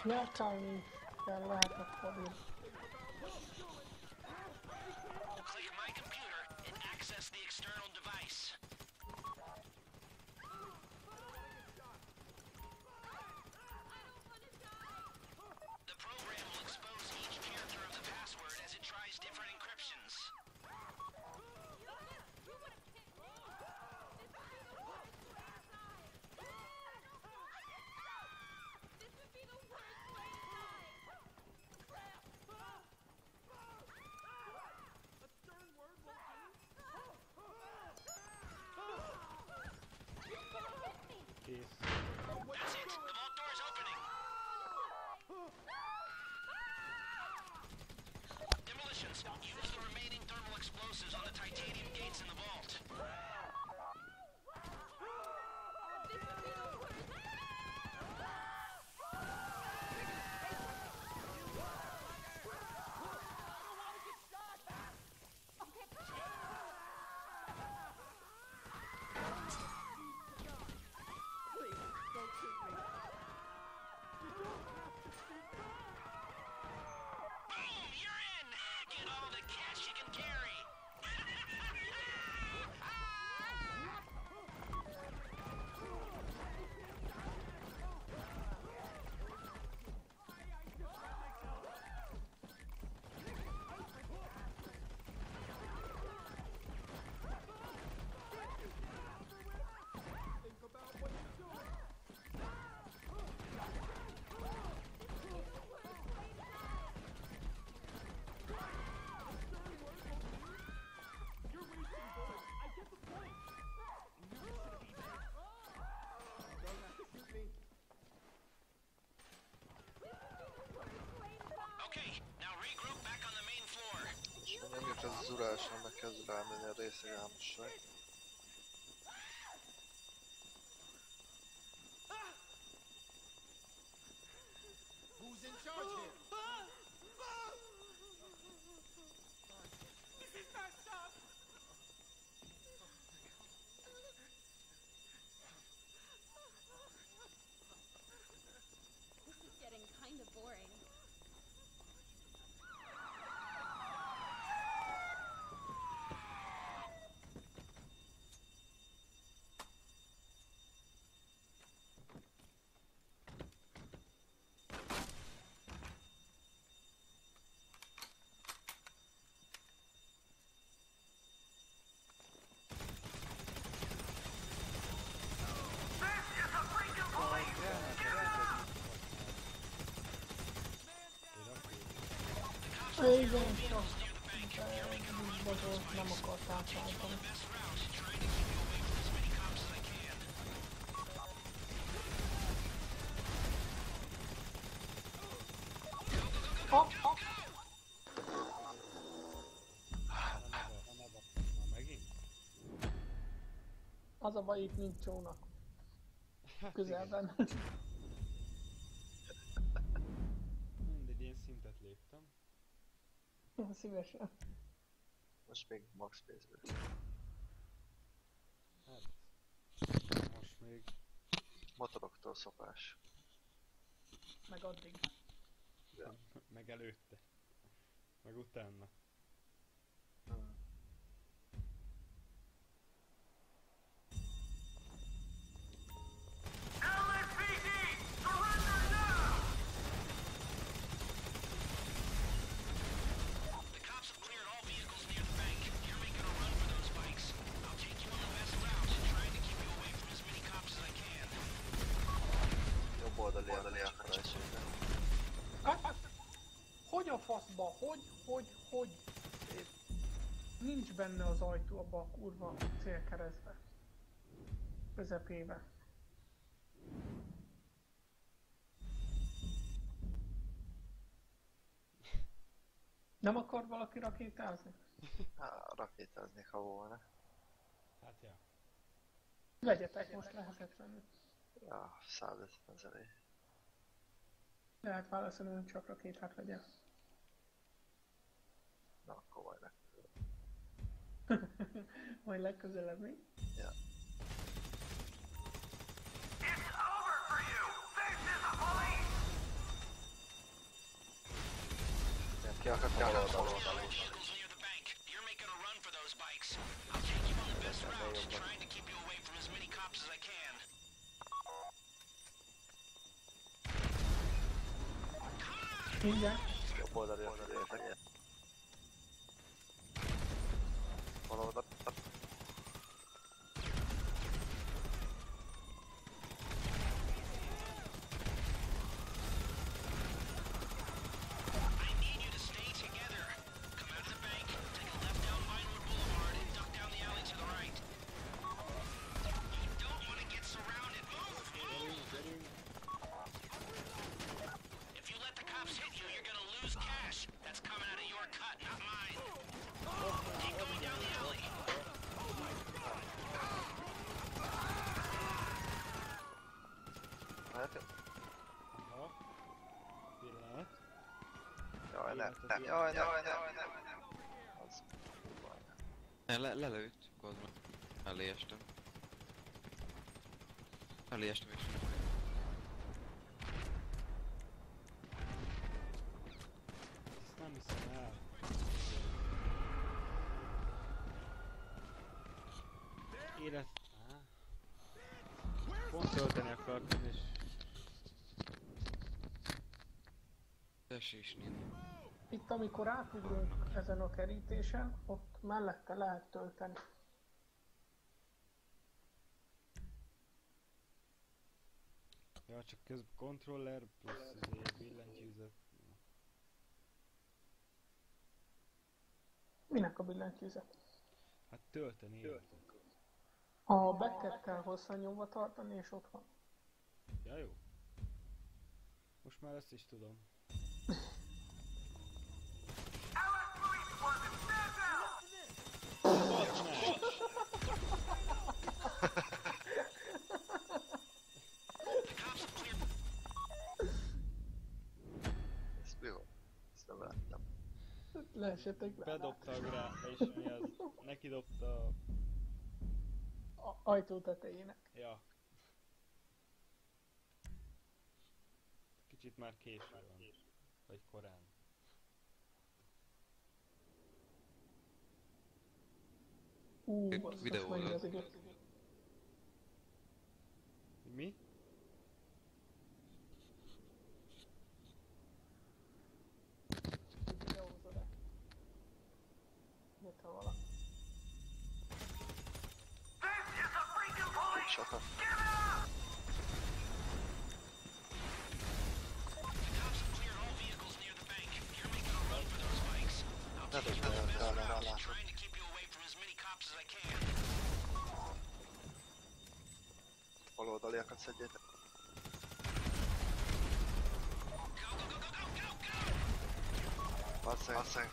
śmiertelni. Ja nie mam problem. Most ez az uráson megkezd rámenni a részegámosság. Who's Bazol, nem akart átváltani. Hopp, hopp. Az a baj, itt nincs csónak. Közelben. Szívesen. Most még max pénzből. Hát, most még Motoroktól szopás. Meg addig. Ja. meg előtte. Meg utána. Benne az ajtó abba a kurva célkeresztbe. Közepébe. Nem akar valaki rakétázni? Hát, rakétáznék, ha volna. Hát ja. Vegyetek, most lehetett venni. Ja, 150 ezer Lehet válaszolni, hogy csak rakétát vegyen. Na, akkor majd meg. Majd legközelebb mi? Ja. Ja, ki akar ki akar bal oldalon. You're making a run for those bikes. I'll take you on the best route, trying to keep you away from as many cops as I can. Mindjárt. Jobb oldali értek. Bal nem, nem, jaj, nem, nem, nem, nem. Az le, lelőtt, Kozma. Elé estem. Elé estem és Ezt nem hiszem el. Á. Pont tölteni akartam és... Esés néni. Itt amikor átugrunk ezen a kerítésen, ott mellette lehet tölteni. Ja, csak közben controller plusz billentyűzet. Minek a billentyűzet? Hát tölteni érted. A backet kell hosszan nyomva tartani, és ott van. Ja jó. Most már ezt is tudom. Lehessetek rá. Bedobtag rá, és mi az? Neki dobta... A ajtó tetejének. Ja. Kicsit már késő van. Vagy korán. Ú, basszus, az igaz. Mi? koleaka sedět. Pasek. Pasek.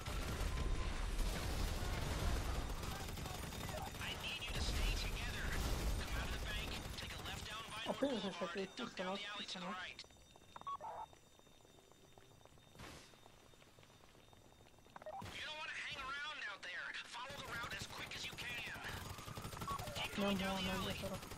Opět zase ty písno, písno. No, no, no, no, no.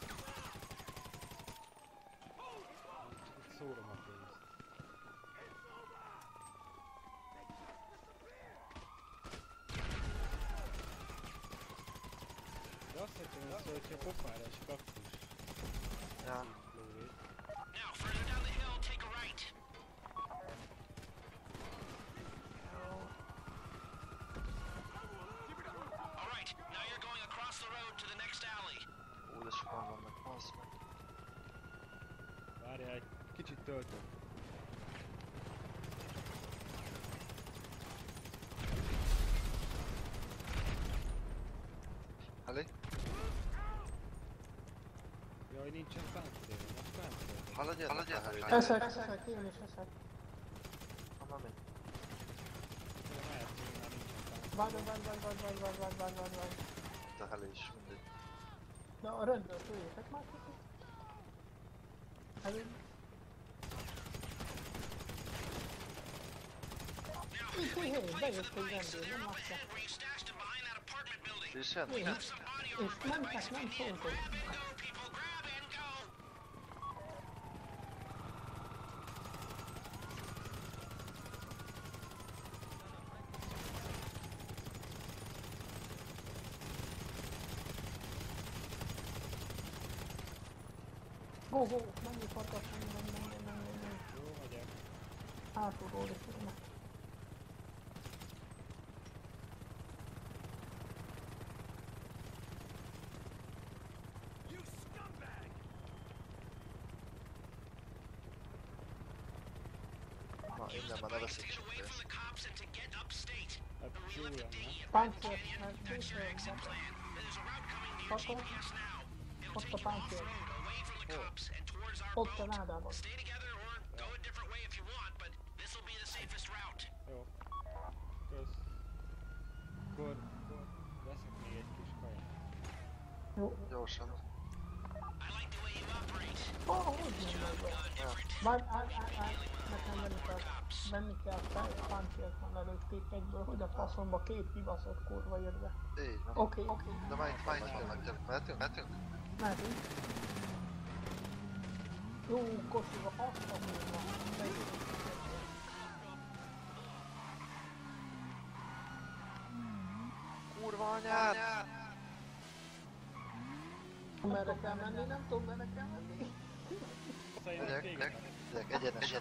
Yeah, so it's Now, further down the hill, take a right. Now you're going across the road to the next alley. Uğraşmam onunla. Basma. Var ya, küçük. Nincsen páncél, most páncél. Haladjatok, haladjatok. Eszek, eszek, én is eszek. Honnan megy? Mehetünk, már nincsen páncél. Várj, várj, várj, várj, várj, várj, várj, várj, várj, várj. De elé is, mindegy. Na, a rendőrt jöjjetek már kicsit. Előbb. Hé, hé, hé, bejött egy rendőr, nem azt És jön? Hé, és mentek, nem szóltok. I'm another security person. Pancreas, that's your exit plan. There's a route coming near GPS now. It'll take you off-road away from the cops and towards our boat. Stay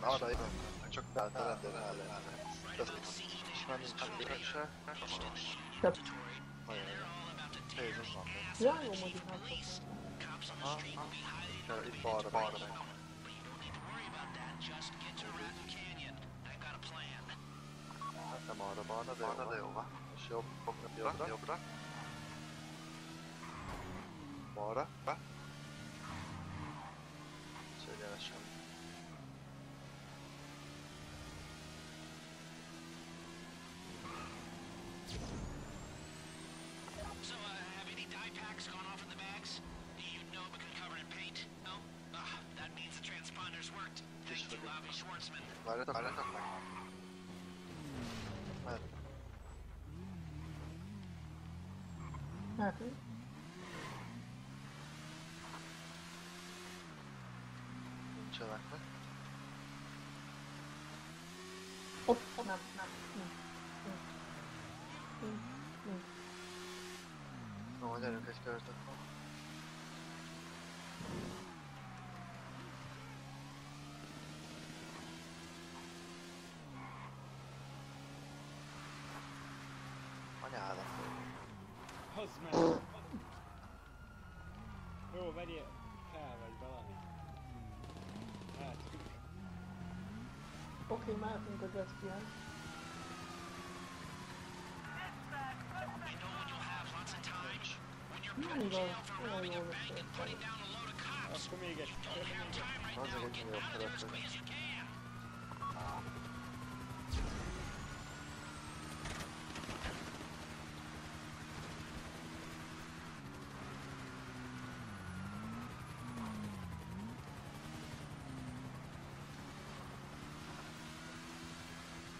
Aber da eben. Çok da da da da da. Das ist ich meine, das kann ich nicht. Ich hab Ja, wo man die hat. Ja, ich war da, war da. Tamam, bana da bana da yok. Şey yok, yok bırak, yok bırak. Bağıra, bak. Söyle aşağı. Mehetünk. Nincsenek meg. Ott, nem, nem, nem. Nincs. Nincs. Nincs. No, gyerünk egy kört akkor. Anyádat. Az meg! Jó, vegyél fel vagy valami. Hát, Oké, mehetünk a jetskihez. Nem igaz, olyan jól akkor még egy Az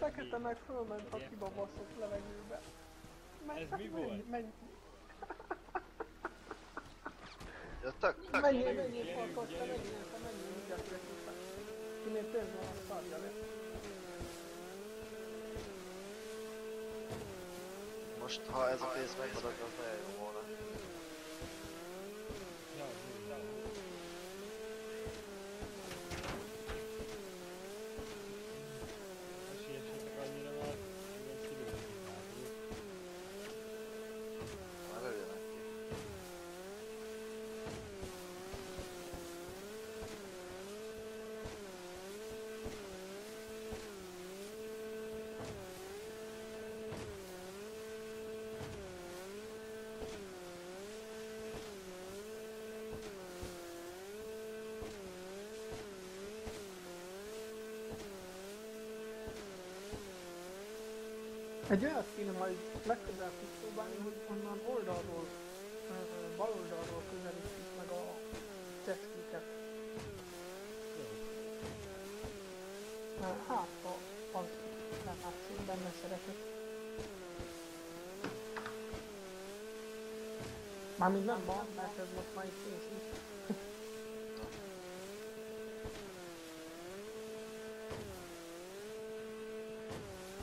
Fekete meg fölment a kibabaszott levegőbe. Menj, Ez mi menj, volt? Menj, Jöttek? menjél, menjél, farkas, te menjél, te menjél, mindjárt jöttek. Kinél pénz van, azt szarja le. Most, ha ez a pénz megmarad, az nagyon jó volna. Ja, ja. Ha siessetek annyira már, igen, kilődik hátul. Már lőjenek ki. Egy olyat kéne majd legközelebb kipróbálni, hogy onnan oldalról, bal oldalról közelítjük meg a jetskiket. Hát, az nem látszik benne szeretet. Mármint nem van, mert ez most már itt készít.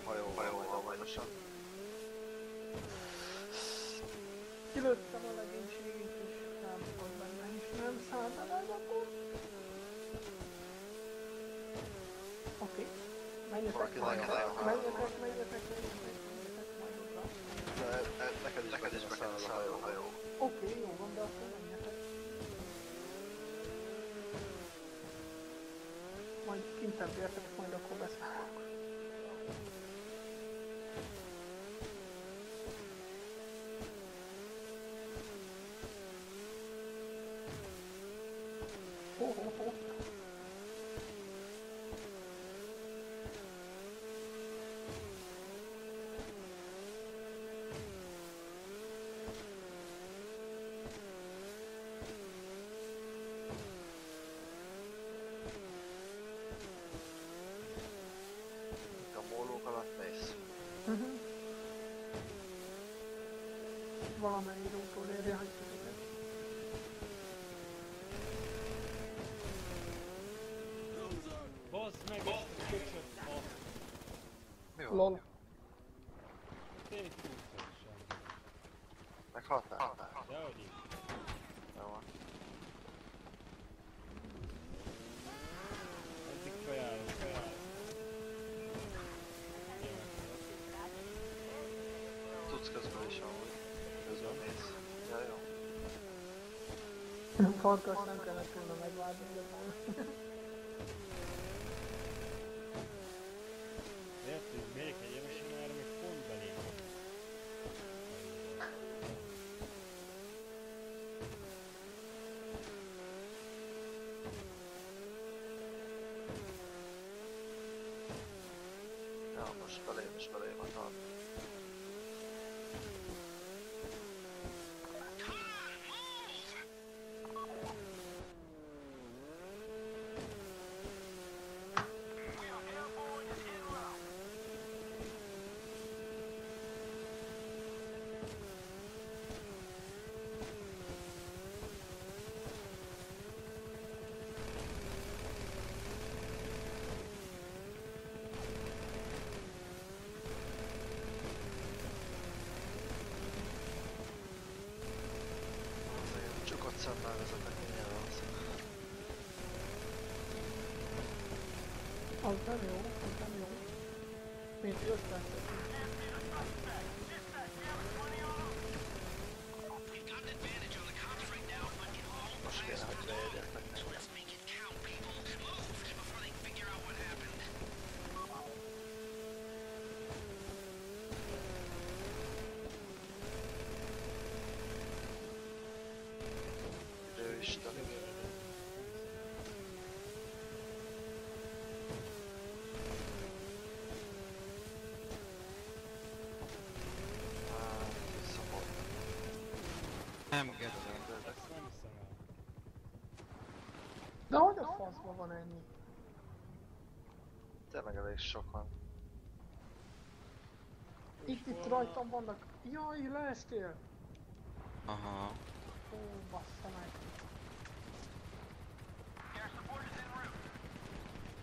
Hajó, hajó, hamarosan. Kilőttem a legénységét, és elbukott benne, és nem szállt el az akkor. Oké. Menjetek, Valaki majd, nagyon- nagyon menjetek, menjetek, menjetek, menjetek, majd oda. De e, neked is neked is meg kell szállni a hajó. Oké, jó van, de akkor menjetek. Majd kintebb értek, majd akkor beszállok. Ho, ho, ho. A mólók alatt mész. Mhm. Valamelyik úton érje, hogy titeket. Bazd meg ezt a köcsöt, a... Mi van? Lol. Tényleg túlszor sem. Meghaltál? Dehogy is. Jó van. Eddig kajálok, kajálok. Tudsz közben is amúgy. Közben mész. Ja, jó. Farkas nem kellett volna megvárni, de van. Érted, hogy megyek egyenesen erre, még pont belém van. most belém is belém a tal. Azért Csukott szemmel vezetek minél valószínűleg. Az nem jó, az nem jó. Tényleg elég sok van. Itt, itt rajtam vannak. Jaj, leestél! Aha. Ó, bassza meg.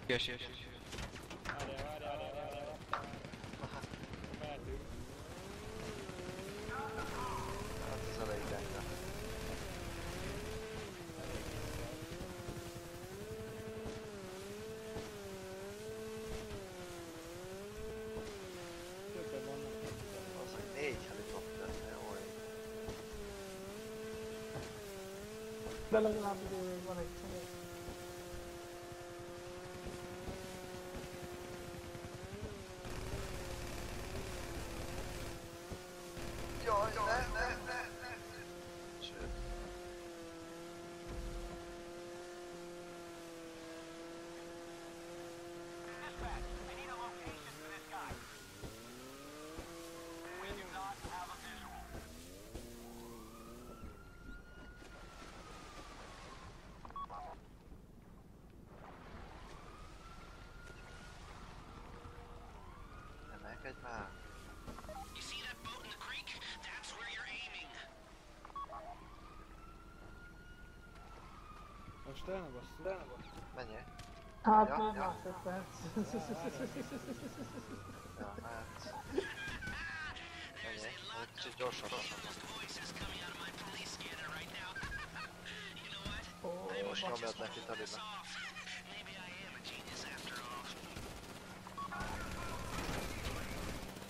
Yes, yes, yes. Várjál, várjál, várjál, várjál. Mehetünk. Hát ez elég gyenge. Többen vannak. Az, hogy négy helikopter, jó ég. De legalább ugye még van egy csomó. Jaj, ne, ne, ne, ne. Sőt. Ne menj már. You see that boat in the creek? That's where you're aiming. Most el ne basszuk. El ne basszuk. Menjél. Hát Ja, már ja. másfél perc. Ja, mehetsz. Menjél. Egy kicsit gyorsabban. Ó, Most nyomjad neki telibe.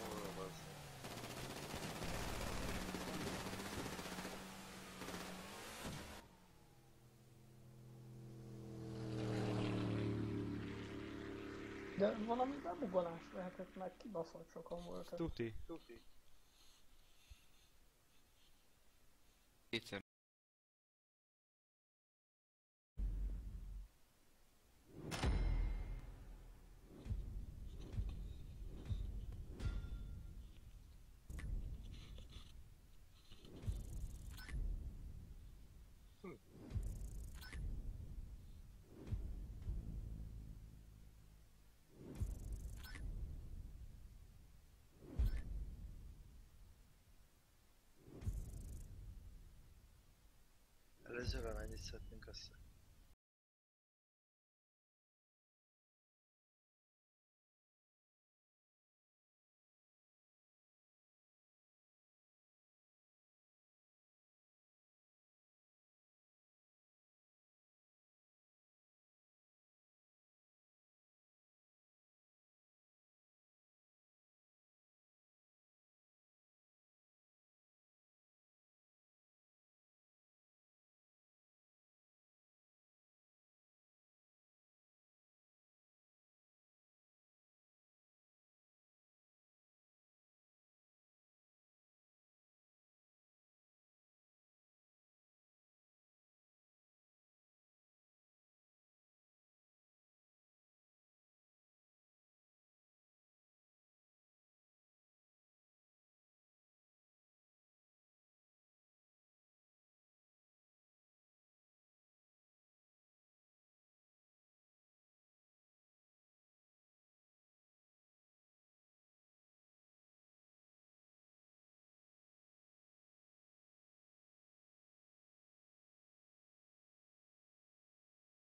Ó, bazd. De bebugolás lehetett meg, kibaszott sokan voltak. Tuti. Kétszer. Előzővel mennyit szedtünk össze?